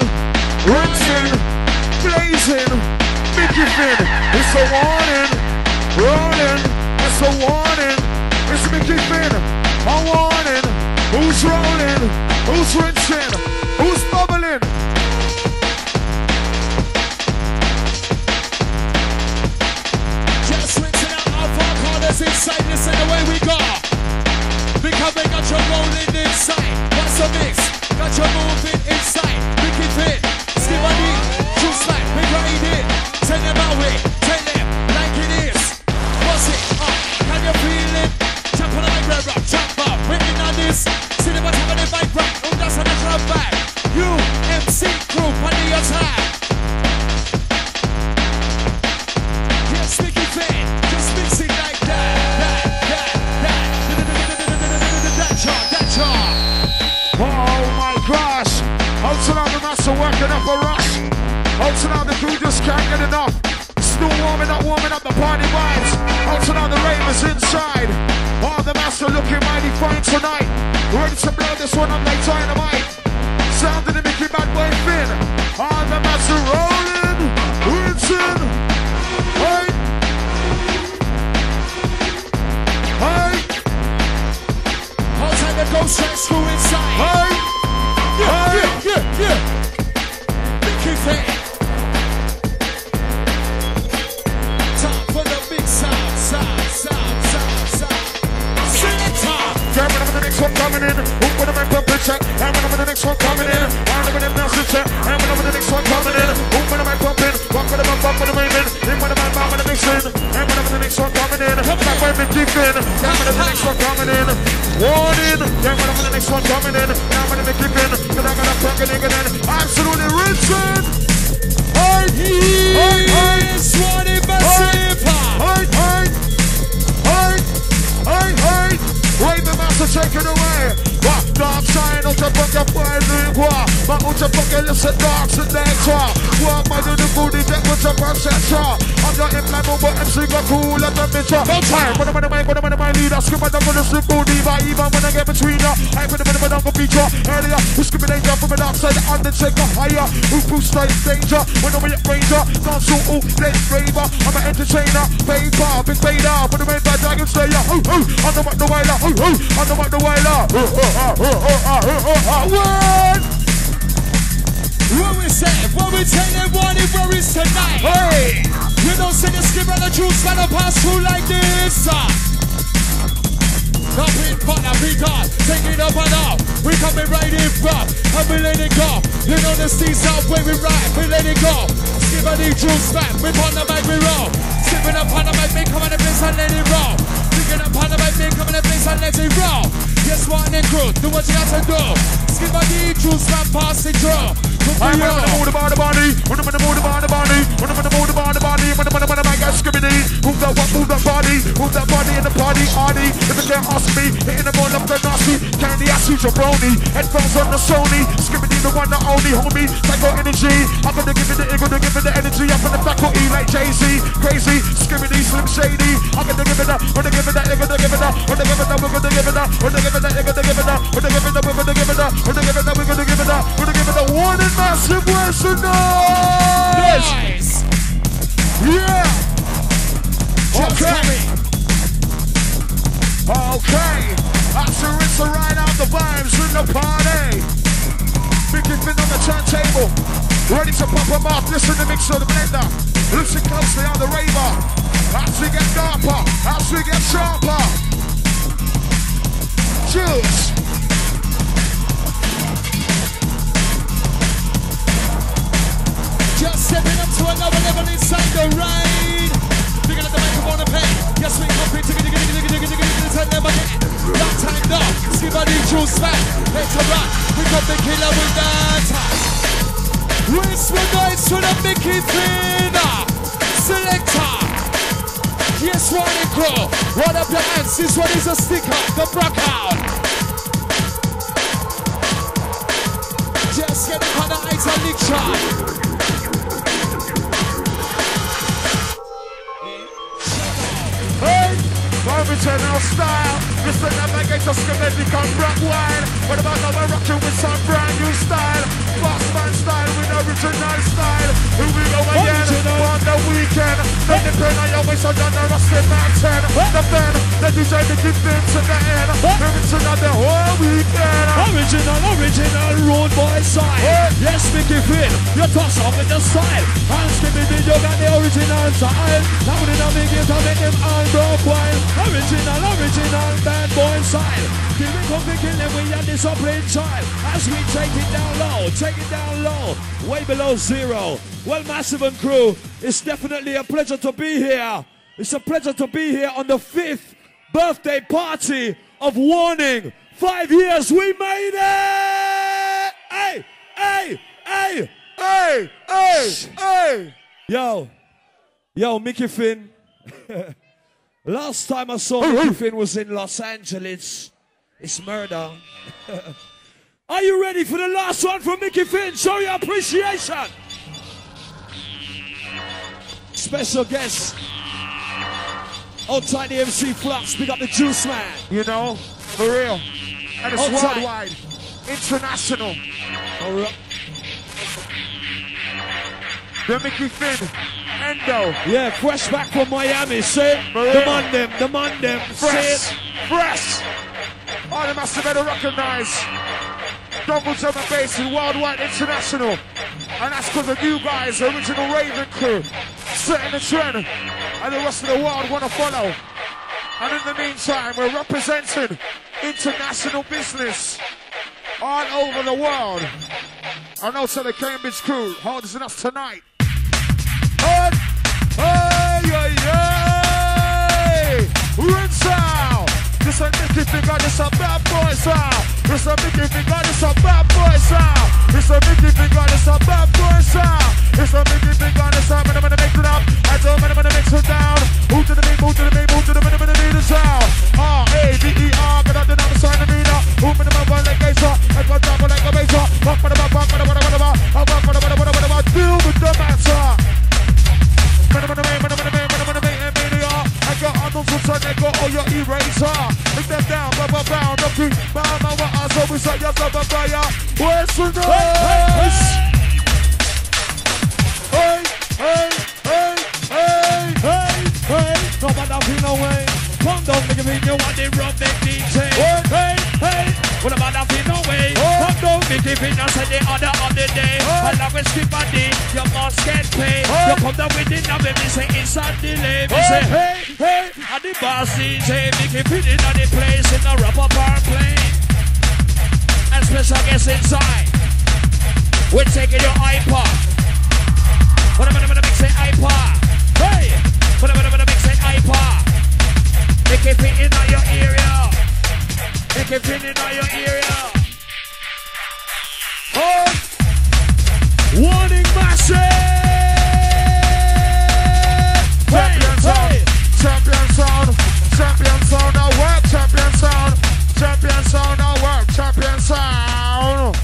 Rinsing. Blazing. Mickey Finn. It's a warning. Rolling. It's a warning. It's Mickey Finn. A warning. Who's rolling? Who's rinsing? Who's bubbling? Just rinsing out our four corners inside. This and the way we go. Because got you rolling inside. What's the mix? Got you moving inside. It fit. Skip on it. Juice like we grind it. Tell like it is. What's it? Uh, can you feel it? Jump on the rap, rap, jump up. Waiting on this. See the of the mic, rap. Oh, that's a natural back. You, MC crew, on the attack. Yes, fit. So working up for us. Also now the crew just can't get enough. Still warming up, warming up the party vibes. Oh, also now the ravers inside. All oh, the master looking mighty fine tonight. Ready to blow this one up like dynamite. Sound of the Mickey Bad Boy Finn. All oh, the master rolling, rinsing. Hey. Hey. Outside the ghost, try who inside. Hey. Yeah, hey. yeah, yeah, yeah coming in check. And when I'm the next one coming in. And when I'm the check. And when I'm the next one coming in. Boom, when am I pumping? Walk with my bump with the women. And when am I bombing the mixing? And when I'm the next one coming in. My women deep in. And when I'm the next one coming in. Warning. Yeah, when I'm the next one coming in. Now when I'm the deep in. Cause I'm gonna fuck a nigga then. Absolutely rinsing. Hey, hey, hey. Swanee Basilva. Hey, hey. Hey, hey. Wave the master, take it away. Dark side, on te prend qu'à prendre le bois Ma route se prend qu'elle dark, danse next one Moi, moi, je ne vous dis que je prends cette soir I'm your in line, but MC got cool at the mitcha No time, when I'm on the mic, when I'm on the mic, leader Skip my dumb, gonna slip booty by even when I get between ya I put a bit of a dumb feature earlier Discriminate from the outside, on the check higher Who boosts like danger, when I'm a ranger Dance all, all, late raver I'm an entertainer, paper, big fader Put a red bad dragon slayer, ho, ho I'm the mic, the wilder. ho, ho I'm the mic, the wilder. ho, ho ah, ah, ah. What? What we say, what we tell them, what it where is tonight. Hey! You don't see the skip and the juice gonna pass through like this. uh. Up in front of God, take it up and up. We coming right in front, and we let it go. You know the steez out where we ride, we let it go. Skip and the juice back, we on the mic, we roll. Skipping up on the mic, we come on the place and let it roll. Picking up on the mic, we come on the place and let it roll. Yes, one and crew, do what you got to do. Skip and the juice back, pass it through. Put I'm me on the on. mood about the body. When I'm the mood about the body. When I'm the mood about the body. When I'm the mood about the Skibadee. Move that what? Move that body. Move that body in the party. Hardy. If you can't ask me, hitting the ball up the nasty. Candy ass you jabroni. Headphones on the Sony. Skibadee the one that only homie. Psycho energy. I'm gonna give it the, I'm gonna give it the energy. I'm the faculty like Jay Z. Crazy. Skibadee Slim Shady. I'm gonna give it that. I'm gonna give it that. I'm gonna give it that. I'm gonna give it that. We're gonna give it that. We're gonna give it that. We're gonna give it that. We're gonna give it that. We're gonna give it that. We're gonna give it that. We're gonna give it that. We're gonna give it that. One and massive Western noise. Nice. Yeah. Okay. Okay. After it's a ride out the vibes in the party. Big Finn on the turntable. Ready to pop them off. Listen to mix of the blender. Listen closely on the raver. As we get darker, as we get sharper. Just stepping up to another level inside the ride. Picking up the microphone and pen. Yes, we copy. Tiggy, turn them again. That time now. Skip on juice back. Let's run. Pick up the killer with that. Whisper noise to the Mickey Thinner. Selector. Yes, Ronnie Crow. What up your hands? This one is a sticker. The Brockout. Just get it on the italic shot. Original style. Listen, that man gets a schematic on rock wine. What about now we're rocking with some brand new style? Boss man style with original style. Here we go again Original. on the weekend. Then the pen I always on the rusty mountain. The pen, the DJ the defense to the end. Original the whole weekend. Original, original road boy style. Yes, Mickey Finn, you toss off with the style. Skippy did you got the original style. Now we did make it to make them all broke wild. Original, original bad boy style. Here we come to kill we are disciplined child. As we take it down low, take it down low, way below zero. Well, Massive and crew, it's definitely a pleasure to be here. It's a pleasure to be here on the fifth birthday party of Warning. Five years, we made it! Hey, hey, hey! Hey, hey, hey. Yo, yo, Mickey Finn. Last time I saw Mickey Finn was in Los Angeles. It's murder. Are you ready for the last one from Mickey Finn? Show your appreciation. Special guest. Outside the MC Flux, pick up the Juice Man. You know, for real. And it's Outside. worldwide. International. All right. The Mickey Finn. Endo. Yeah, fresh back from Miami. Say it. Real. The man them, the man them. Fresh. Fresh. Oh, all the must have better recognize. Double drum and bass in worldwide international. And that's because of you guys, the original Raven crew, setting the trend. And the rest of the world want to follow. And in the meantime, we're representing international business all over the world. And also the Cambridge crew holding us tonight. Hood. Hey, hey, hey. Rinse out. This a Nicky figure, this a bad boy sound. This a Mickey figure, this a bad boy sound. This a Mickey figure, this a bad boy sound. This a Mickey figure, this a man, I'm gonna mix it up. I don't man, I'm gonna mix it down. Move to the beat, move to the beat, move to the beat, I'm gonna need the sound. R-A-V-E-R, get out the number sign of meter. Move in the mouth like a shot, like a double, like the back, walk for the back, walk for the back, walk for the back, walk for the back, deal. I got Arnold Schwarzenegger or your eraser. Make them down, rubber bound, up to bound, I saw we say your rubber fire. Where's the noise? Hey, hey, hey, hey, hey, hey. No matter feel no way. Come Condom, nigga, we know what the rub make me Work, hey, hey. What about that in no way? Oh. Condom, we give it us the other on the day. Oh. Along with skip a day, you must get paid. Oh. You come down with it, now baby. say it's a delay. We oh, say, hey, hey. And the boss DJ, we keep it in the place in the rubber bar plane. And special guests inside. We're taking your iPod. What am I gonna mix say iPod? Hey! What am I gonna mix say iPod? Make it fit in on your area. Make it fit in on your area. Oh! Warning massive! Champion sound, champion sound, champion sound, now work, champion sound, champion sound, now work, champion sound.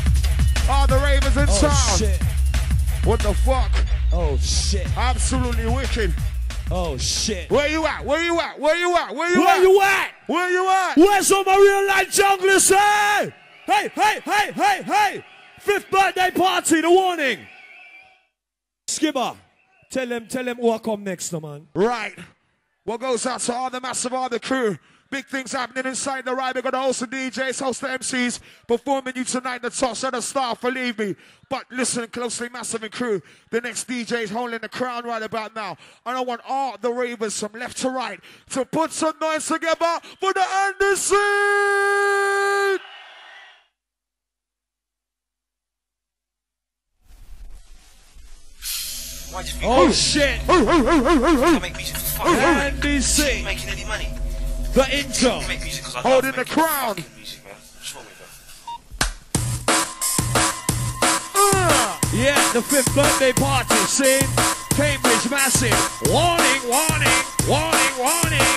All the ravens in Oh sound. shit! What the fuck? Oh shit! Absolutely wicked. Oh shit! Where you at? Where you at? Where you at? Where you at? Where at? you at? Where you at? Where's all my real life junglers? Hey! Hey, hey, hey, hey, hey! Fifth birthday party, the warning! Skipper, tell them, tell them who I come next, man. Right. What goes out to all the massive, all the crew. Big things happening inside the ride. We got the host of DJs, host of MCs, performing you tonight. The top set of the staff, believe me. But listen closely, massive and crew. The next DJ is holding the crown right about now. And I want all the ravers from left to right to put some noise together for the Anderson. Why do you think Oh shit! Oh, oh, oh, oh I make music for fun? Andy You making any money? the intro, holding the crown. Uh, yeah, the fifth birthday party, see? Cambridge Massive. Warning, warning, warning, warning.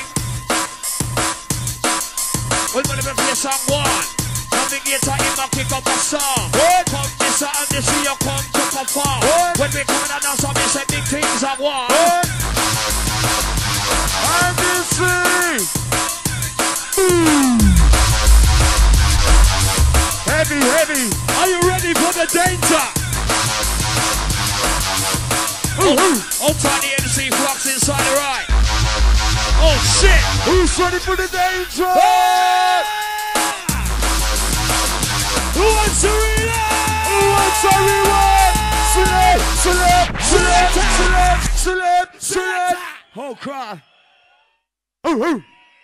We're gonna play someone. Coming here to him, I'll kick up a song. What? Come this out and this year, come to perform. What? When we come and announce some say big things are won. What? I'm Heavy, heavy. Are you ready for the danger? Outside the MC flux inside the right. Oh shit! Who's ready for the danger? Who wants to read Who wants to rewind? Select, select, select, select, select, select. Oh, cry. Ooh, ooh.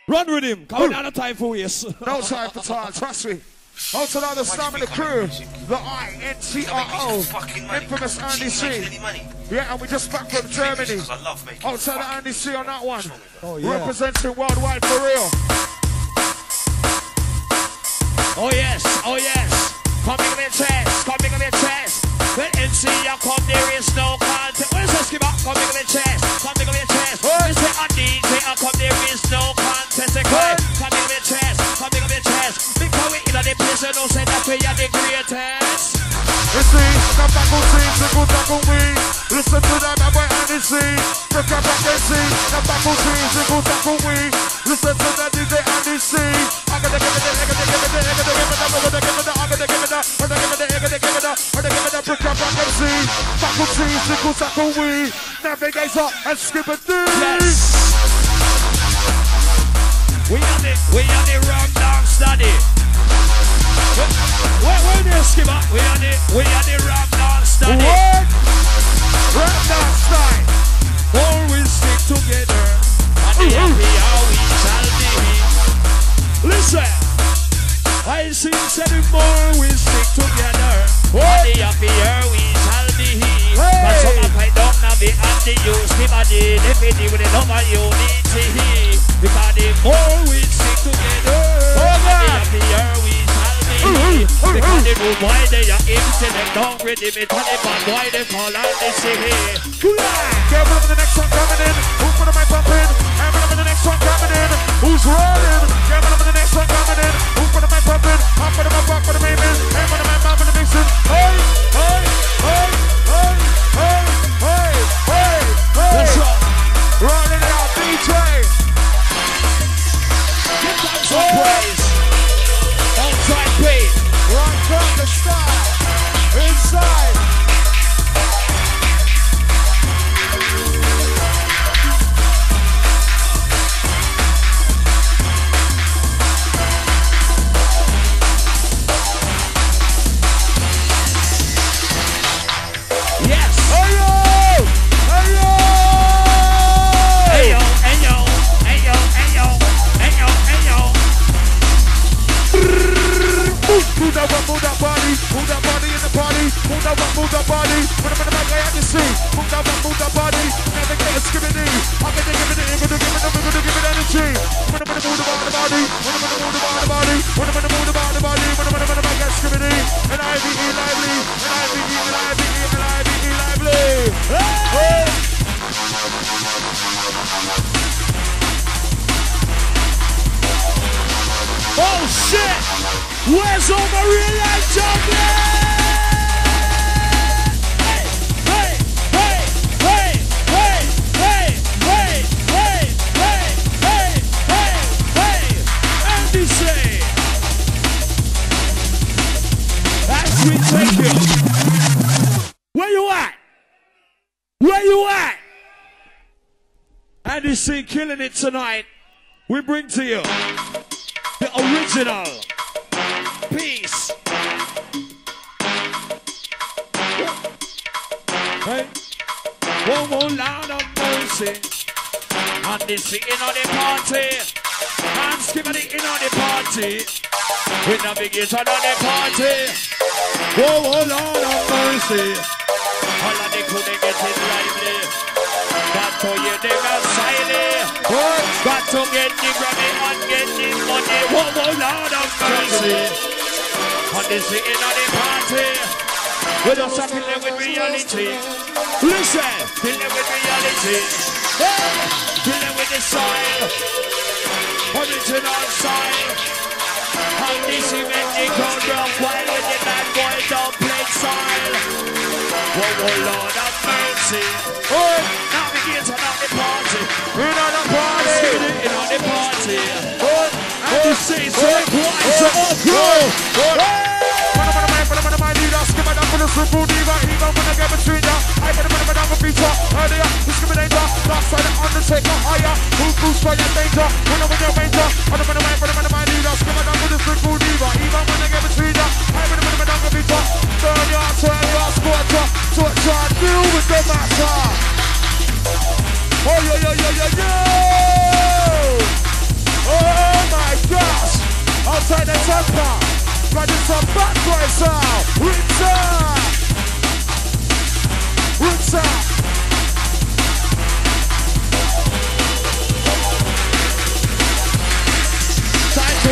Run with him. Come on, out of time for this. No time for time, trust me. Also now the star of the crew, the I-N-T-R-O, infamous Andy C. Yeah, and we just back from Germany. Because I love Outside oh, of Andy C on that one. Oh, yeah. Representing worldwide for real. Oh, yes. Oh, yes. Come big your chest. Come big your chest. When MC you come, there is no contest. Where's the skipper? Come big of your chest. Come big your chest. When say a DJ you come, there is no contest. Say, Come come big of your chest. Come big of your chest. Because we in the place, you don't say that we are the greatest. You see, the backle team, the good tackle we. Listen to that, that boy Andy C. The crap back and see, the backle team, the good tackle we. Listen to that DJ Andy C. I'm gonna give it, I'm gonna give it, the, I'm gonna give it, the, I'm gonna give it, the, I'm gonna give it, the, I'm gonna give it, the, I'm gonna give it, I'm gonna give it, the crap back and see. Backle team, the good tackle we. Navigator and skip it Yes. We are the we are the rum down study. Where where there skipper? We are the we are the rum down study. What? Rap down style. Always stick together. And the happy how we shall be. Listen. I sing say the more we stick together. And the happier we shall be. Cause some I don't have the use the with the unity. Because the more we stick together, Oh, the happier we shall be. Because the room why they are them don't ready me Taliban, why they call out the city. Careful of the next one coming in. Who's for the mic pumping? Careful of the next one coming in. Who's rolling? Careful of the next one coming in. Who's for the mic pumping? Pop for the mic, pop for the raving. Careful of the mic, for the mixing. Hey, hey, Inside! Move that one, move that body, move that body in the party, move that one, move that body. Put 'em in the back, I can see. Move that one, move that body. Never get a Skibadee. I'm gonna give it, I'm gonna give it, I'm gonna give it energy. Put 'em in the move the body. Put 'em in the move the body. Put 'em in the move the body. Put 'em in the back, get Skibadee. And I be lively, and I be I be and I be lively. Hey! Oh shit! Where's all life jumping? Hey, hey, hey, hey, hey, hey, hey, hey, hey, hey, hey, hey, Andy we. Where you at? Where you at? Andy C killing it tonight. We bring to you the original Peace. Hey, whoa, whoa, Lord of mercy. And this sitting on the party. And skipping it in on the party. We navigate on the party. Whoa, whoa, Lord of mercy. All of the could get it lively. Got to hear them outside. Got to get the Grammy and get the money. Whoa, whoa, Lord of mercy. And this sitting on the party. We don't stop killing with reality. Listen, killing with reality. Hey. Killing with the soil. Original soil condition make the crowd rock while with the bad boys on playtime. soil. Whoa, Lord of mercy. Oh, now the gates are the party. We're not the party. We're not the party. oh, and you say so, oh, so uproar? oh, oh, when I get between ya I better, better, better, I'm a feature Earlier, discriminate Dark side of Undertaker, higher. Who boosts by your danger? When I'm in your manger. I don't wanna wait, but I'm gonna mind you. That's coming down to the street food diva. Even when I get between ya, I'm gonna put them down to be top. Turn your turn your squatter So I try and deal with the matter. Oh, yeah, yeah, yeah, yeah, yeah. Oh my gosh. Outside the temper. Right into back right sound. Rinse out.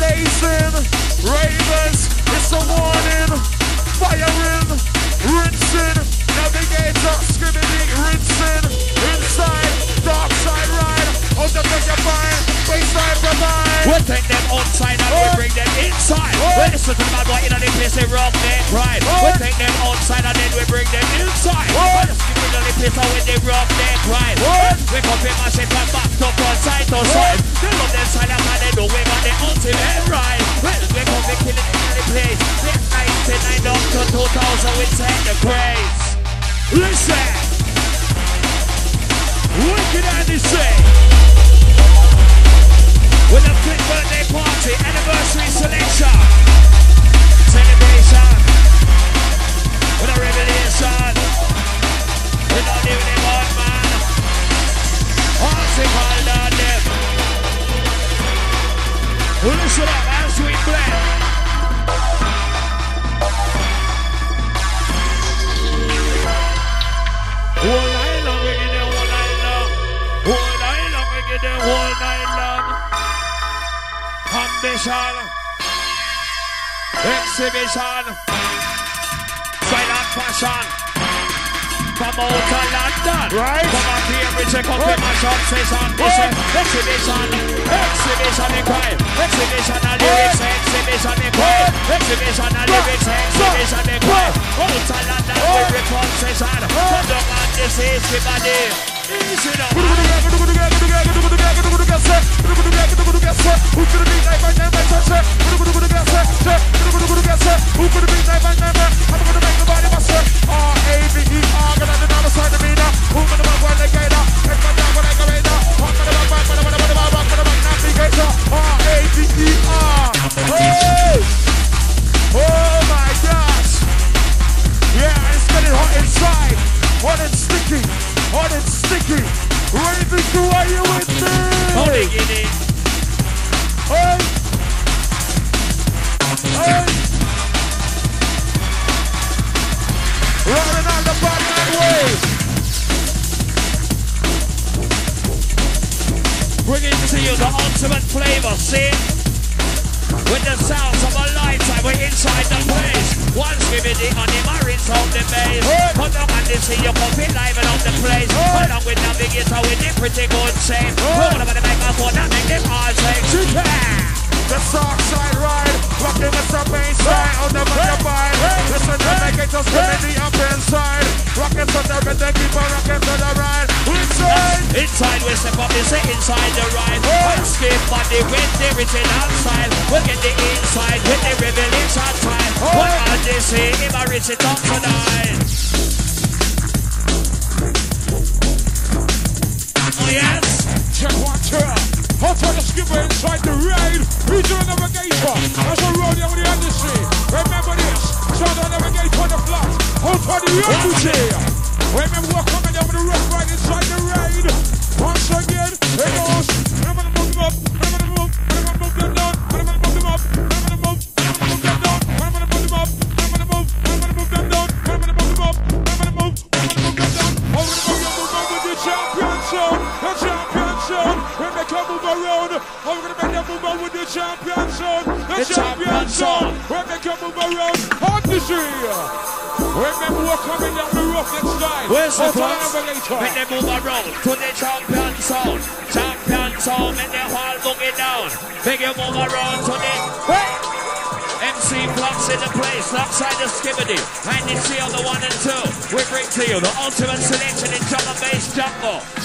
blazing, ravens, it's a warning, firing, rinsing, navigator scribbling, rinsing, inside, dark side ride, out the front your mind, baseline provide. We'll take them outside and we bring them inside. We listen to the bad boy in the place, they rock their pride. We take them outside and then we bring them inside. Oh. We just keep it in the place and when they rock their pride. Oh. We come in and shake and back to front side to oh. side. They love them side and they know we got the ultimate ride. Well, we come to kill it in the place. Since 99 up to 2000 we take the craze. Listen. say? With a big birthday party, anniversary selection, celebration, with a revelation. We don't even need one man. Called on them? Listen up, man, sweet blend. All night long, we get there all night long. All night long, we get there all night Ignition. Exhibition. Silent fashion. From out of London. Right. Come on here, we check out the mashup session. Exhibition. Exhibition, they cry. Exhibition, lyrics, exhibition the queen. Exhibition the lyrics, exhibition the queen. Out of London, we reform session. Come down on this easy body. Easy now. Who could be like my name? I touch it. Who could be like my name? Who could be like my name? I'm gonna make the body myself. R A V E R, gonna deny the side of me now. Who gonna make one like Gator? Take my time when I go in now. I'm gonna make one, but I'm gonna make one. Oh my gosh! Yeah, it's getting hot inside. Hot and sticky. Hot and sticky. Raven crew, are you with me? Flavor, see? With the sounds of a lifetime, we're inside the place. Once we be the animals on the base. Put up and see you come fit live and on the place. Along with navigator with the pretty good shape. Roll over the microphone and make them all say, Super! The soft side ride, rocking with some baseline on the motorbike. Listen to it just give me the up inside. Rocking to the rhythm, keep on rocking to the ride. Inside. Inside we step up, is it inside the ride? One skip body with the original style. We'll get the inside with the revelation time. What are they say? If I reach it up tonight. Oh yes. Check one, two. Hot on the skipper inside the raid. Regional navigator. As a rodeo with the industry. Remember this. Sound on navigator on the flat. Hot on the energy. Ultimate selection in drum and bass jungle.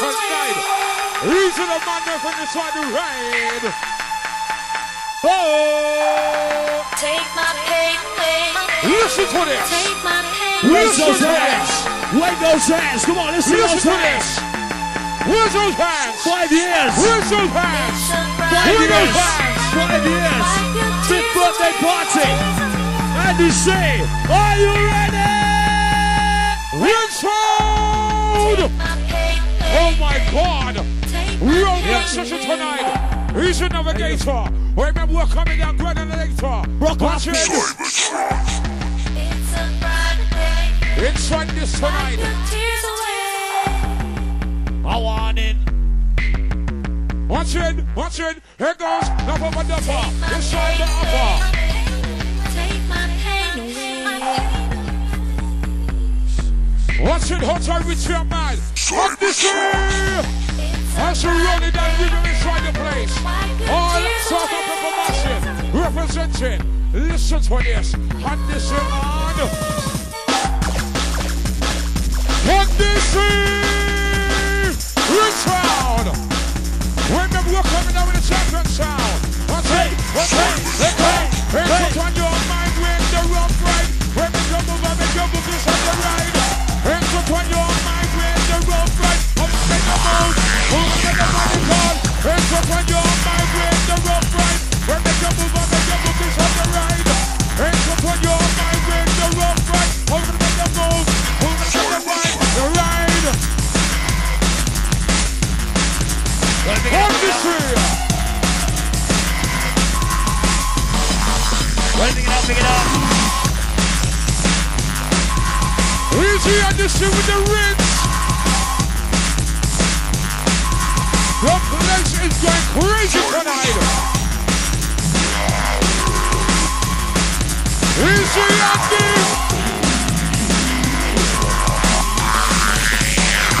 Your Session tears tonight. away. He's in the man there from inside the ride. Oh. Take my pain away. Listen to this. Take my pain Raise Listen those to hands. Wave those hands. Come on, let's see Listen those to hands. this. Where's those hands? Five years. Where's those hands? Five years. those hands? Five years. Fifth birthday party. Andy C. Are you ready? Inside! Oh my God! Road session tonight. He's a navigator. Remember, we're coming down Grenadier. Rock Watch on. it. Inside this tonight. I want it. Watch it. Watch it. Here goes. Number one dupper. Inside the upper. Take my pain away. Watch it. Hot time with your man. On this way. As we run it down rhythm inside the place. All South Africa massive representing. Listen to this. On this way on. On this way. Richard. Remember we're coming down with the champion sound. Watch it. Watch it. Hey, hey. Hey, put on your mind when the rough ride. Call? Hey, put on your mind when the rough ride. When the jumble, when the jumble is on the ride. Hey, put on your mind when the rough ride. Who's in the move? Who's in the ride? The ride. On this way. Well, pick it up, pick it up. Easy on this way with the rinse. Place is going crazy tonight. Easy this.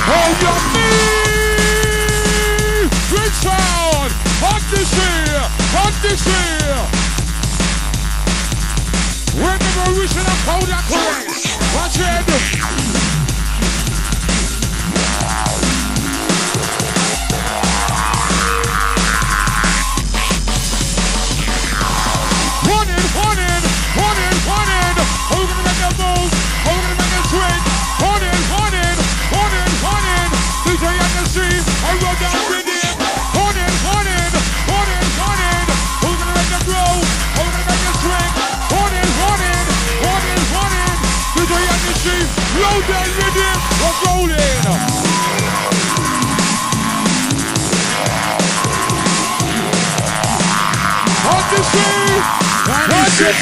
Hold your knee. Good sound. On this. On this. Remember original Kodak Race. Watch it. That rhythm.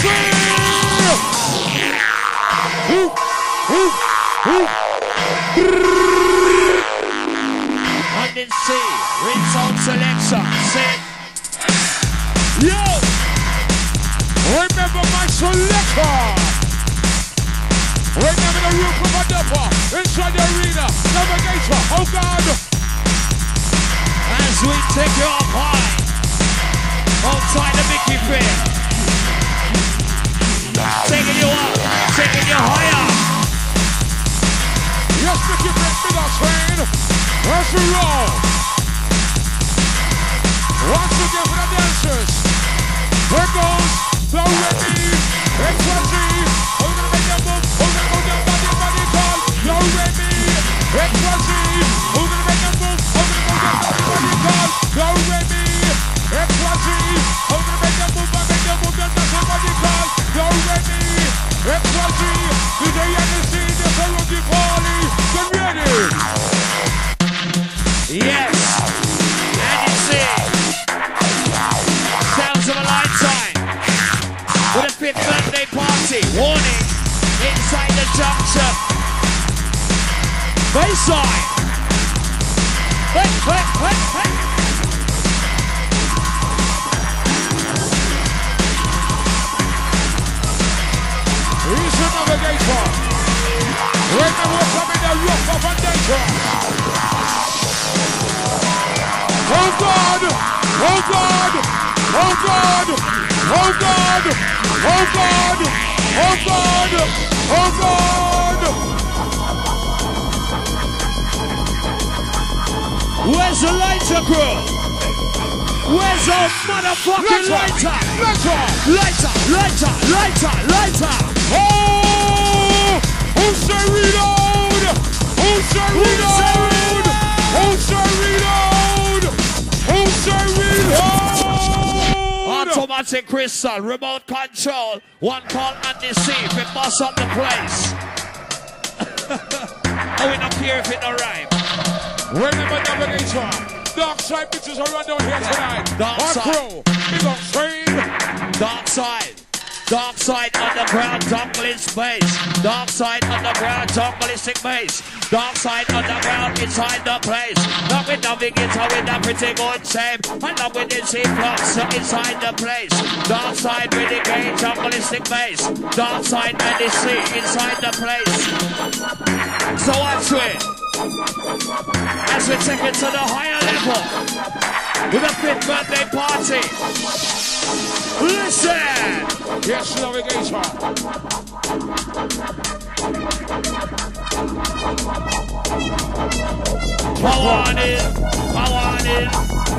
Sea. Ooh, ooh, ooh. Selection. Say, Yo! Remember my selector! A depot inside the arena. Navigator, oh God! as we take you up high. Outside the Mickey Fair. Taking you up. Taking you higher. Yes, Mickey Brett, big up train. As we roll. Once again for the dancers. Here goes the ready. Explosive. We're Explosive. He's the navigator. Remember what's up in the rough of a danger. Oh God! Oh God! Oh God! Oh God! Oh God! Oh God! Oh God! Where's the lighter crew? Where's the motherfucking lighter? Lighter! Lighter, lighter, lighter, lighter. Oh! Who's the reload? Who's the reload? Who's the reload? Who's reload? Automatic crystal, remote control. One call and deceive. It bust up the place. oh, we don't care if it don't rhyme. Remember. Dark side bitches are run down here tonight. Dark Our side. crew. Big up train. Dark side. Dark side underground jungle space. Dark side underground jungle sick base. Dark side underground inside the place. Not with navigator with a pretty good shape. And not with the sea flux inside the place. Dark side with the gay jungle sick base. Dark side and the sea inside the place. So watch it. As we take it to the higher level with a fifth birthday party. Listen! Yes, navigator. I want it, I want it,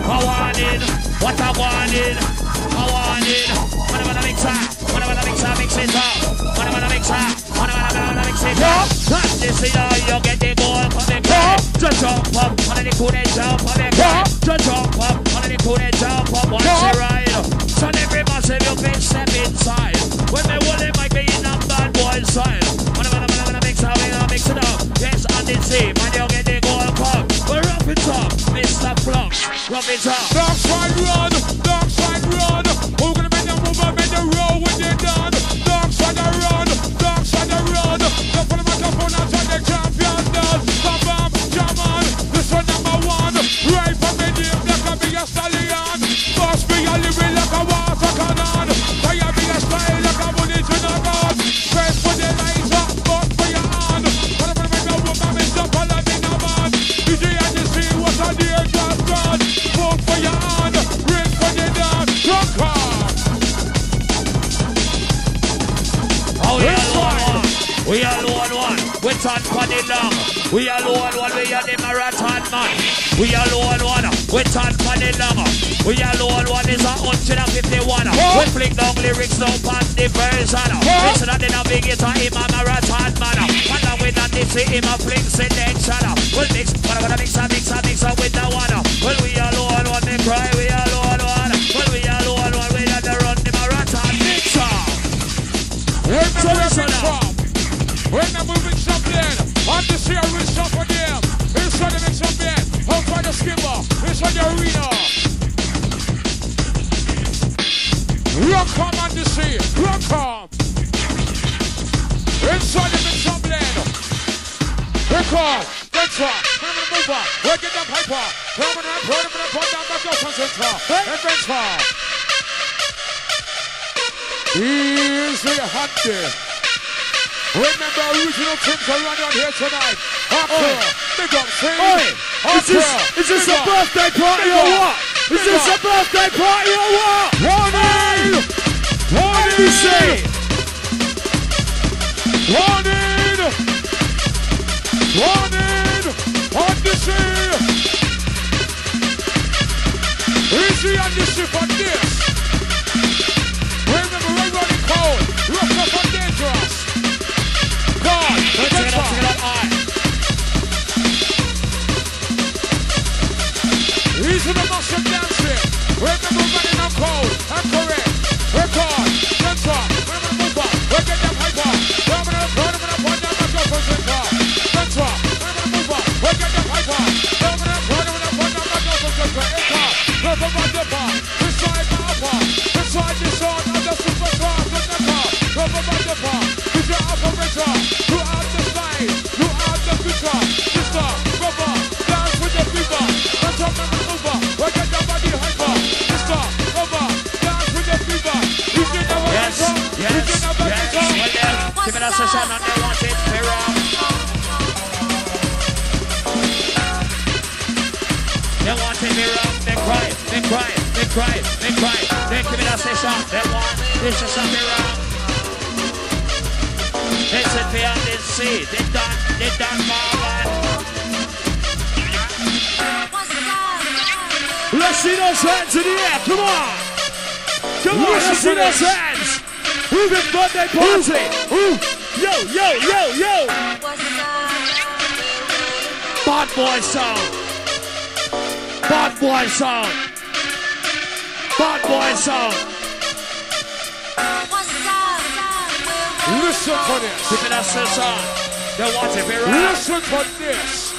I want it, what I wanted, I want it. Wanna wanna mix up, wanna wanna mix up, mix it up. Wanna wanna mix up, wanna wanna wanna mix it up. And this is how you get the goal for the club. Just jump up, wanna the cool jump for the club. Just jump up, wanna the cool jump up, watch it ride. Every massive you can step inside. When they want it, might be in a bad boy side. Wanna wanna wanna mix up, wanna mix it up. Yes, on the team, and you get the goal cup. We're it up, Mr. Flux, rub it up. Dark side run. Dark side run. Who gonna make them move and make them roll when they're done? Dark side run. Dark side run. Jump on the microphone and tell the We turn for the long. We alone one. We are the marathon man. We alone one. We turn for the long. We alone one is a hundred and fifty-one. We flick down lyrics down on the version. Listen to the navigator, him a marathon man. And now with that, this him a flick selection. We'll mix, wanna wanna mix a mix a mix a with the one. Well, we alone one. They cry. We alone one. Well, we alone one. We got to run the marathon mixer. Remember So where listen we now. from. Remember we something. On the for them. Inside the men. Outside the skipper. Inside the arena. Rock on on the sea. Rock on. Inside the men. Rock on. That's right. The mover. Work it up, hyper. Permanent, permanent, put down the Johnson Center. Adventure. Easy hunting. Remember original things are running on here tonight. Aqua, big up, see? Oi, is this, is this a birthday party or what? Is this a birthday party or what? Warning! Warning! Warning! Warning! On the sea! Easy on the sea for this! Remember, we're running cold. Rough up and dangerous. Up, high. Easy the muscle dancing. Remember running on correct. Record, center, remember the move up. We're hands in the air. Come on. Come on, Listen let's see to those hands. Who's in birthday party? Ooh. Yo, yo, yo, yo. Bad boy song. Bad boy song. Bad boy song. Listen for this. Give me that session. They want it, they wrong. Listen for this.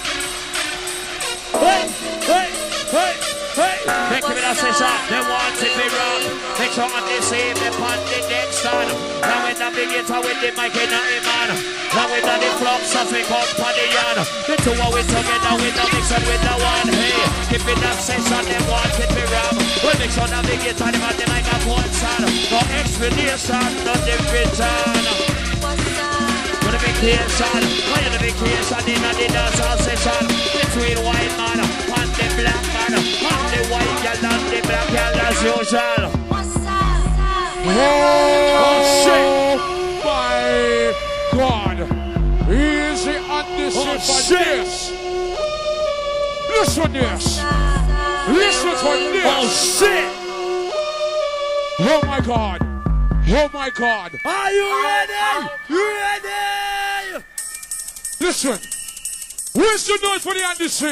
Hey, hey, hey, hey. Give me that session. They want it, they wrong. Make sure on the same, they the next stand. Now when the guitar with the mic in the man. Now when the flux of it come on the yarn. The two are we together with the mix and with the one. Hey, keep it that session, they want it, they wrong. We make sure the big guitar, they want the microphone sound. No explanation, no division. With a vacation, why the vacation in the dancehall session between white man and the black the white girl and the black girl as usual. Oh, shit. My God. Easy on this Oh, shit. this. Listen this. Listen to this. Oh, shit. Oh, my God. Oh, my God. Are you ready? You ready? Listen. Where's the noise for the Andy C?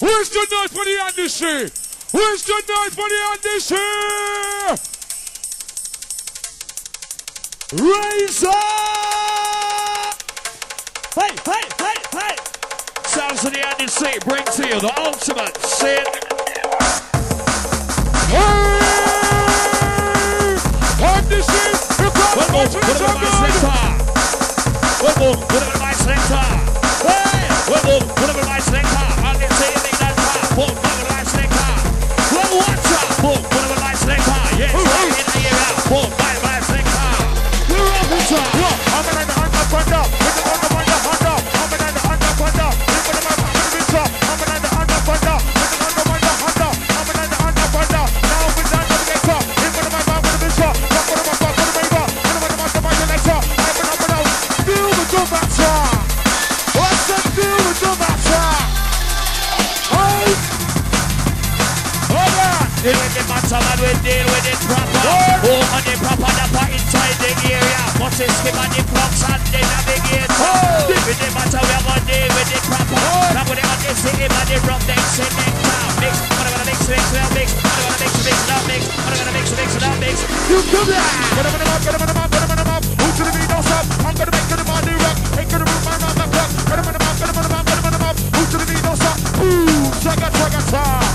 Where's the noise for the Andy C? Where's the noise for the Andy C? Raise up! Hey, hey, hey, hey! Sounds of the NDC bring to you the ultimate sin. Andy C, you got One more, put it on my selector. One more, put it on my selector. Hey, more, put it on my selector. In Deal with the man, we deal with it proper. Oh, and the proper dapper inside the area. Buses, skip and the plugs and the navigator. Matter, we are gonna deal with it proper. Now put it on the city, man, the rough neck, sit neck, mix. I'm gonna mix, mix, now mix. I'm gonna mix, mix, now mix. I'm gonna mix, mix, now mix. You do that. Get him in the mouth, get him in the mouth, get him in the mouth. Who to the beat, don't stop. I'm gonna make it a body rock. Ain't gonna move my mouth, my clock. Get him in the mouth, get him in the mouth, get him in the mouth. Who to the beat, don't stop. Boom, chugga, chugga, chugga.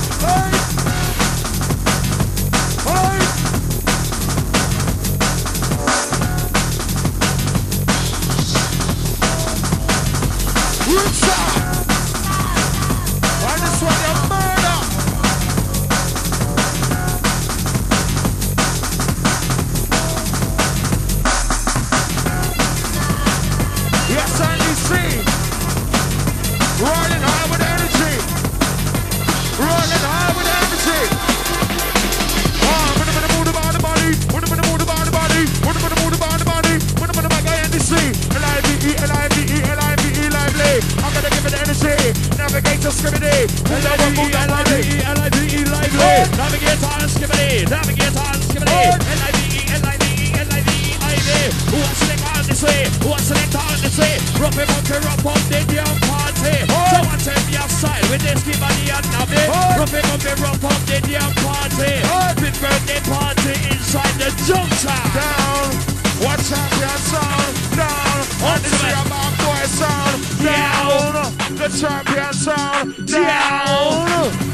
Ivy. Who wants to select on this way? To select on this way? Rough him up, rough up, the damn party. Someone tell me your style with this Skibadee and navi. Rough him up, rough up, the damn party. Big birthday party inside the junction. Down. What champion sound? Down. On the Ultimate. Jam Man Boy sound. Down. The champion sound. Down.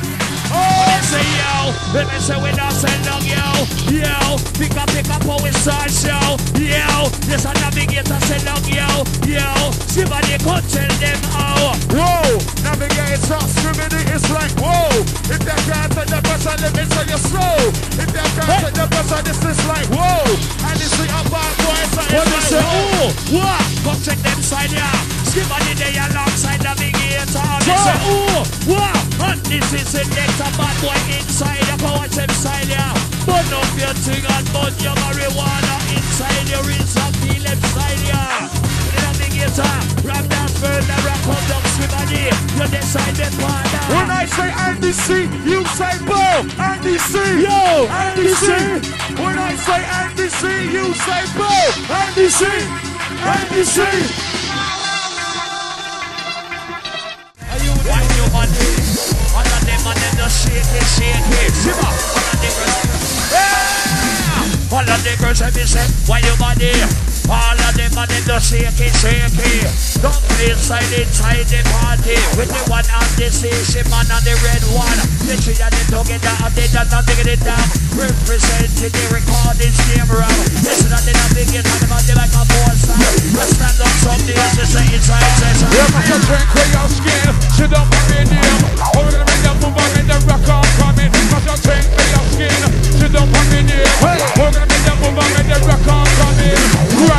Let me say yo, let me say we not send down yo, yo. Pick up, pick up, how we start show, yo. This a navigator send down yo, yo. Somebody come tell them how. Whoa, navigator, it's like whoa. If that can't take the bus and limits on your slow. If that can't take the and this is like whoa. And it's the up bad boy, so What it's like whoa. oh, what? Come check them side ya. Somebody they alongside navigator. They say, oh, what? And this is selector bad boy inside. Go watch them side ya. Burn up your thing and burn your marijuana inside your rinse and feel them side ya. The navigator, ram that further, rock up down somebody. You decide the partner. When I say Andy C, you say Bo. Andy C. Yo, Andy C. When I say Andy C, you say Bo. Andy C. Andy C. Why Of them shake shake. Shiver. All of them girls. Yeah. All of them girls let me say, why you body? All of them and them just shake it, shake it. Don't play inside, inside the party. With the one on the station man and the red one. The three of them together and they done not taking it down. Representing the recording scheme round. Listen to the navigator, them on the like a force. Let's stand up some days to say inside session. Yeah, my your drink with your skin. Sit up on me name. Oh, we're gonna make them move on and the rock on coming. Cause your drink with your skin. Sit up on me name. We're gonna make them move on and the rock on coming. Right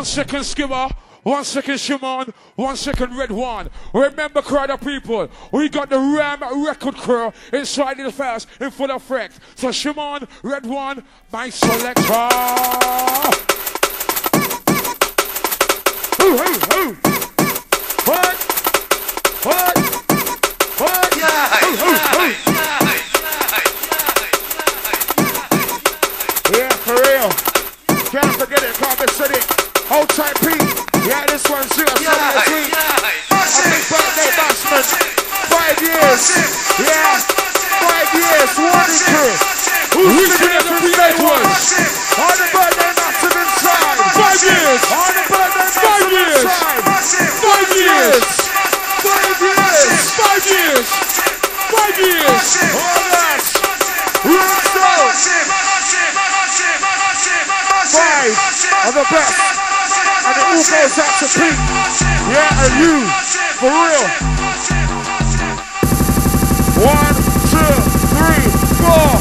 One second, Skipper. One second, Shimon. One second, Red One. Remember, crowd of people, we got the Ram record crew inside the fast in full effect. So, Shimon, Red One, my selector. Ooh, ooh, ooh. What? What? What? Yeah, Ooh, ooh, ooh. Yeah, for real. Can't forget it, Carpet City. Hold tight, Pete. Yeah, this one's zero seven yeah, three. yeah. Happy birthday, Bashman. Five years. Yeah, five years. One crew. Who's been here from day one? On the birthday, massive inside. Five years. On the birthday, Five massive years. inside. Five years. Five years. Five years. Five years. All that. Out. Five of the best. And it all goes out to Pete. Yeah, and you. For real. One, two, three, four,